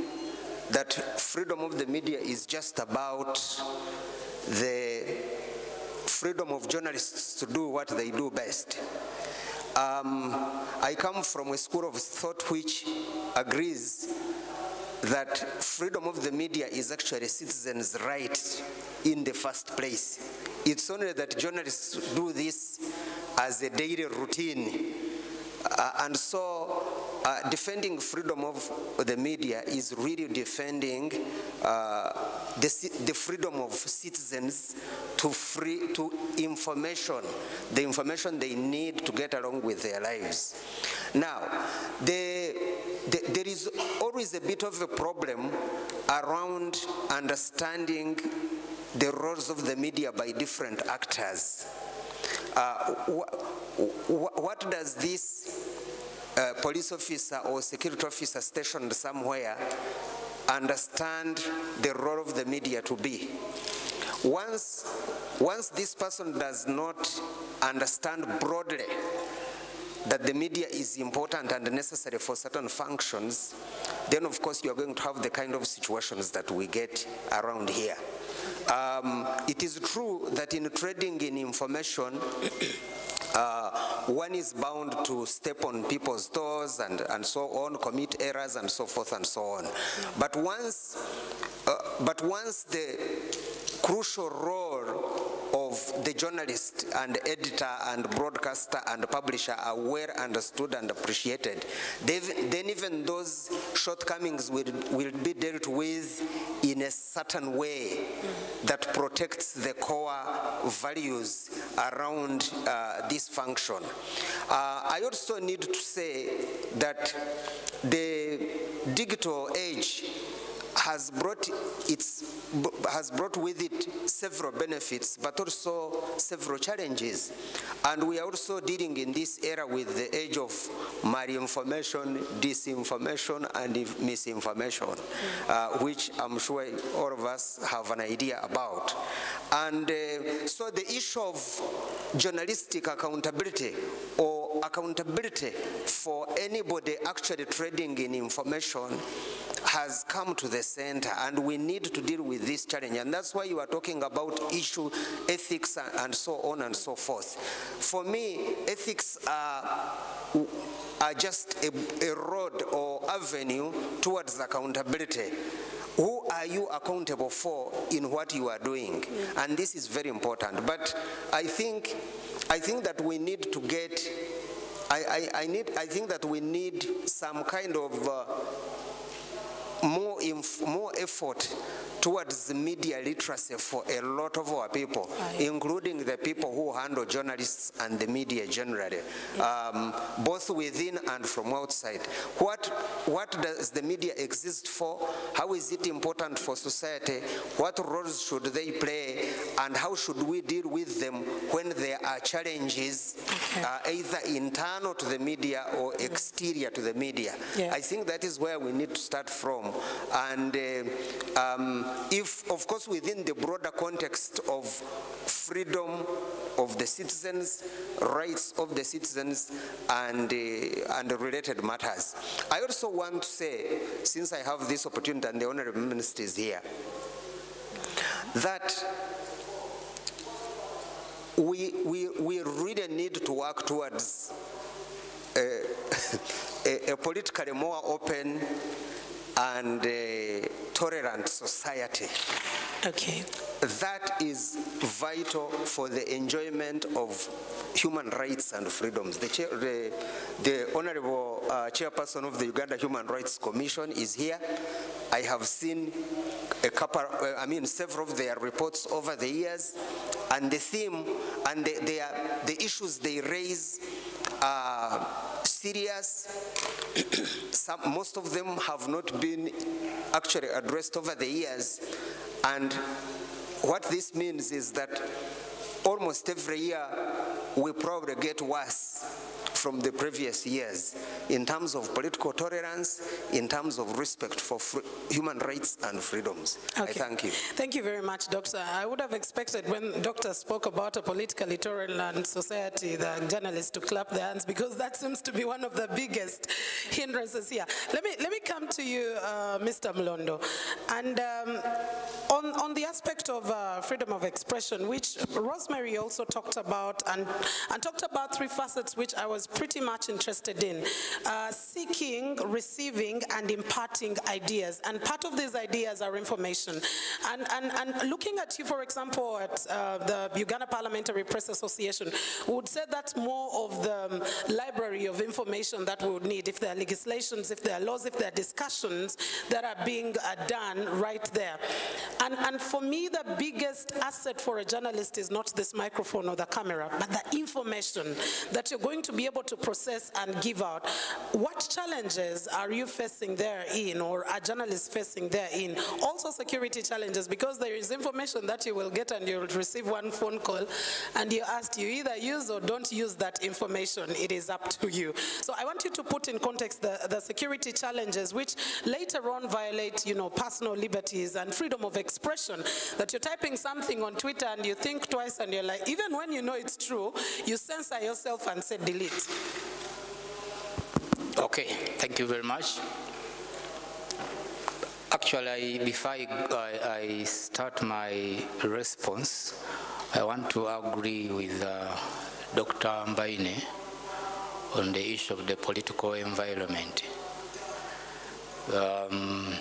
[SPEAKER 11] that freedom of the media is just about the freedom of journalists to do what they do best. Um, I come from a school of thought which agrees that freedom of the media is actually a citizens' right in the first place. It's only that journalists do this as a daily routine. Uh, and so uh, defending freedom of the media is really defending uh, the, the freedom of citizens to free to information, the information they need to get along with their lives. Now, the, the, there is always a bit of a problem around understanding the roles of the media by different actors. Uh, wh- wh- what does this uh, police officer or security officer stationed somewhere understand the role of the media to be? Once, once this person does not understand broadly that the media is important and necessary for certain functions, then of course you are going to have the kind of situations that we get around here. Um, it is true that in trading in information, uh, one is bound to step on people's toes and, and so on, commit errors and so forth and so on. But once, uh, but once the crucial role of the journalist and editor and broadcaster and publisher are well understood and appreciated, then even those shortcomings will, will be dealt with in a certain way that protects the core values around uh, this function. Uh, I also need to say that the digital age has brought its has brought with it several benefits but also several challenges. And we are also dealing in this era with the age of malinformation disinformation and misinformation uh, which i'm sure all of us have an idea about. And uh, so the issue of journalistic accountability or accountability for anybody actually trading in information has come to the center and we need to deal with this challenge. And that's why you are talking about issue ethics and, so on and so forth. For me ethics are are just a, a road or avenue towards accountability. Who are you accountable for in what you are doing? And this is very important. But i think i think that we need to get i i, I need i think that we need some kind of uh, more, more effort towards media literacy for a lot of our people, including the people who handle journalists and the media generally, um, both within and from outside. What, what does the media exist for? How is it important for society? What roles should they play? And how should we deal with them when there are challenges, uh, either internal to the media or exterior to the media?
[SPEAKER 8] Yeah.
[SPEAKER 11] I think that is where we need to start from. And uh, um, if, of course, within the broader context of freedom of the citizens, rights of the citizens, and, uh, and related matters. I also want to say, since I have this opportunity and the Honorable Minister is here, that we, we, we really need to work towards a, a, a politically more open and uh, tolerant society.
[SPEAKER 8] Okay.
[SPEAKER 11] That is vital for the enjoyment of human rights and freedoms. The, chair, the, the Honorable uh, Chairperson of the Uganda Human Rights Commission is here. I have seen a couple, uh, I mean, several of their reports over the years, and the theme and the, their, the issues they raise are serious. Some, most of them have not been actually addressed over the years, and what this means is that almost every year we probably get worse from the previous years in terms of political tolerance, in terms of respect for human rights and freedoms. I thank you.
[SPEAKER 8] Thank you very much, Doctor. I would have expected when Doctor spoke about a politically tolerant society, the journalists to clap their hands because that seems to be one of the biggest hindrances here. Let me let me come to you, uh, Mr. Mulondo, and um, on on the aspect of uh, freedom of expression, which Rosemary also talked about, and, and talked about three facets which I was pretty much interested in. Uh, seeking, receiving, and imparting ideas. And part of these ideas are information. And, and, and looking at you, for example, at uh, the Uganda Parliamentary Press Association, would say that's more of the um, library of information that we would need. If there are legislations, if there are laws, if there are discussions that are being uh, done right there. And, and for me, the biggest asset for a journalist is not this microphone or the camera, but the information that you're going to be able to process and give out. What challenges are you facing therein or are journalists facing therein? Also security challenges because there is information that you will get and you'll receive one phone call and you're asked you either use or don't use that information. It is up to you. So I want you to put in context the, the security challenges which later on violate, you know, personal liberties and freedom of expression. That you're typing something on Twitter and you think twice and you're like, even when you know it's true, you censor yourself and say delete.
[SPEAKER 1] Okay, thank you very much. Actually, before I, I, I start my response, I want to agree with uh, Dr. Mbaine on the issue of the political environment. Um,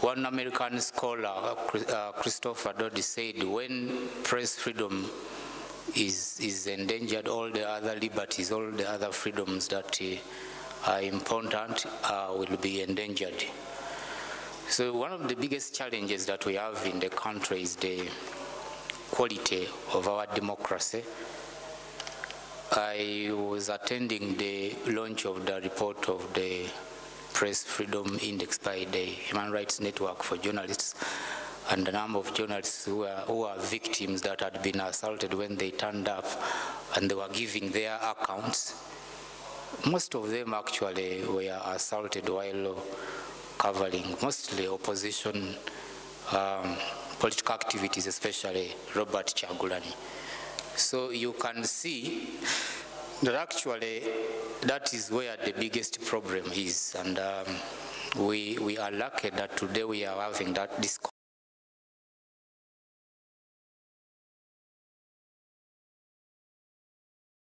[SPEAKER 1] one American scholar, uh, Christopher Dodd, said when press freedom is, is endangered, all the other liberties, all the other freedoms that uh, are important uh, will be endangered. So one of the biggest challenges that we have in the country is the quality of our democracy. I was attending the launch of the report of the Press Freedom Index by the Human Rights Network for Journalists and the number of journalists who are, who victims that had been assaulted when they turned up and they were giving their accounts. Most of them actually were assaulted while covering mostly opposition um, political activities, especially Robert Kyagulanyi. So you can see that actually that is where the biggest problem is. And um, we, we are lucky that today we are having that, this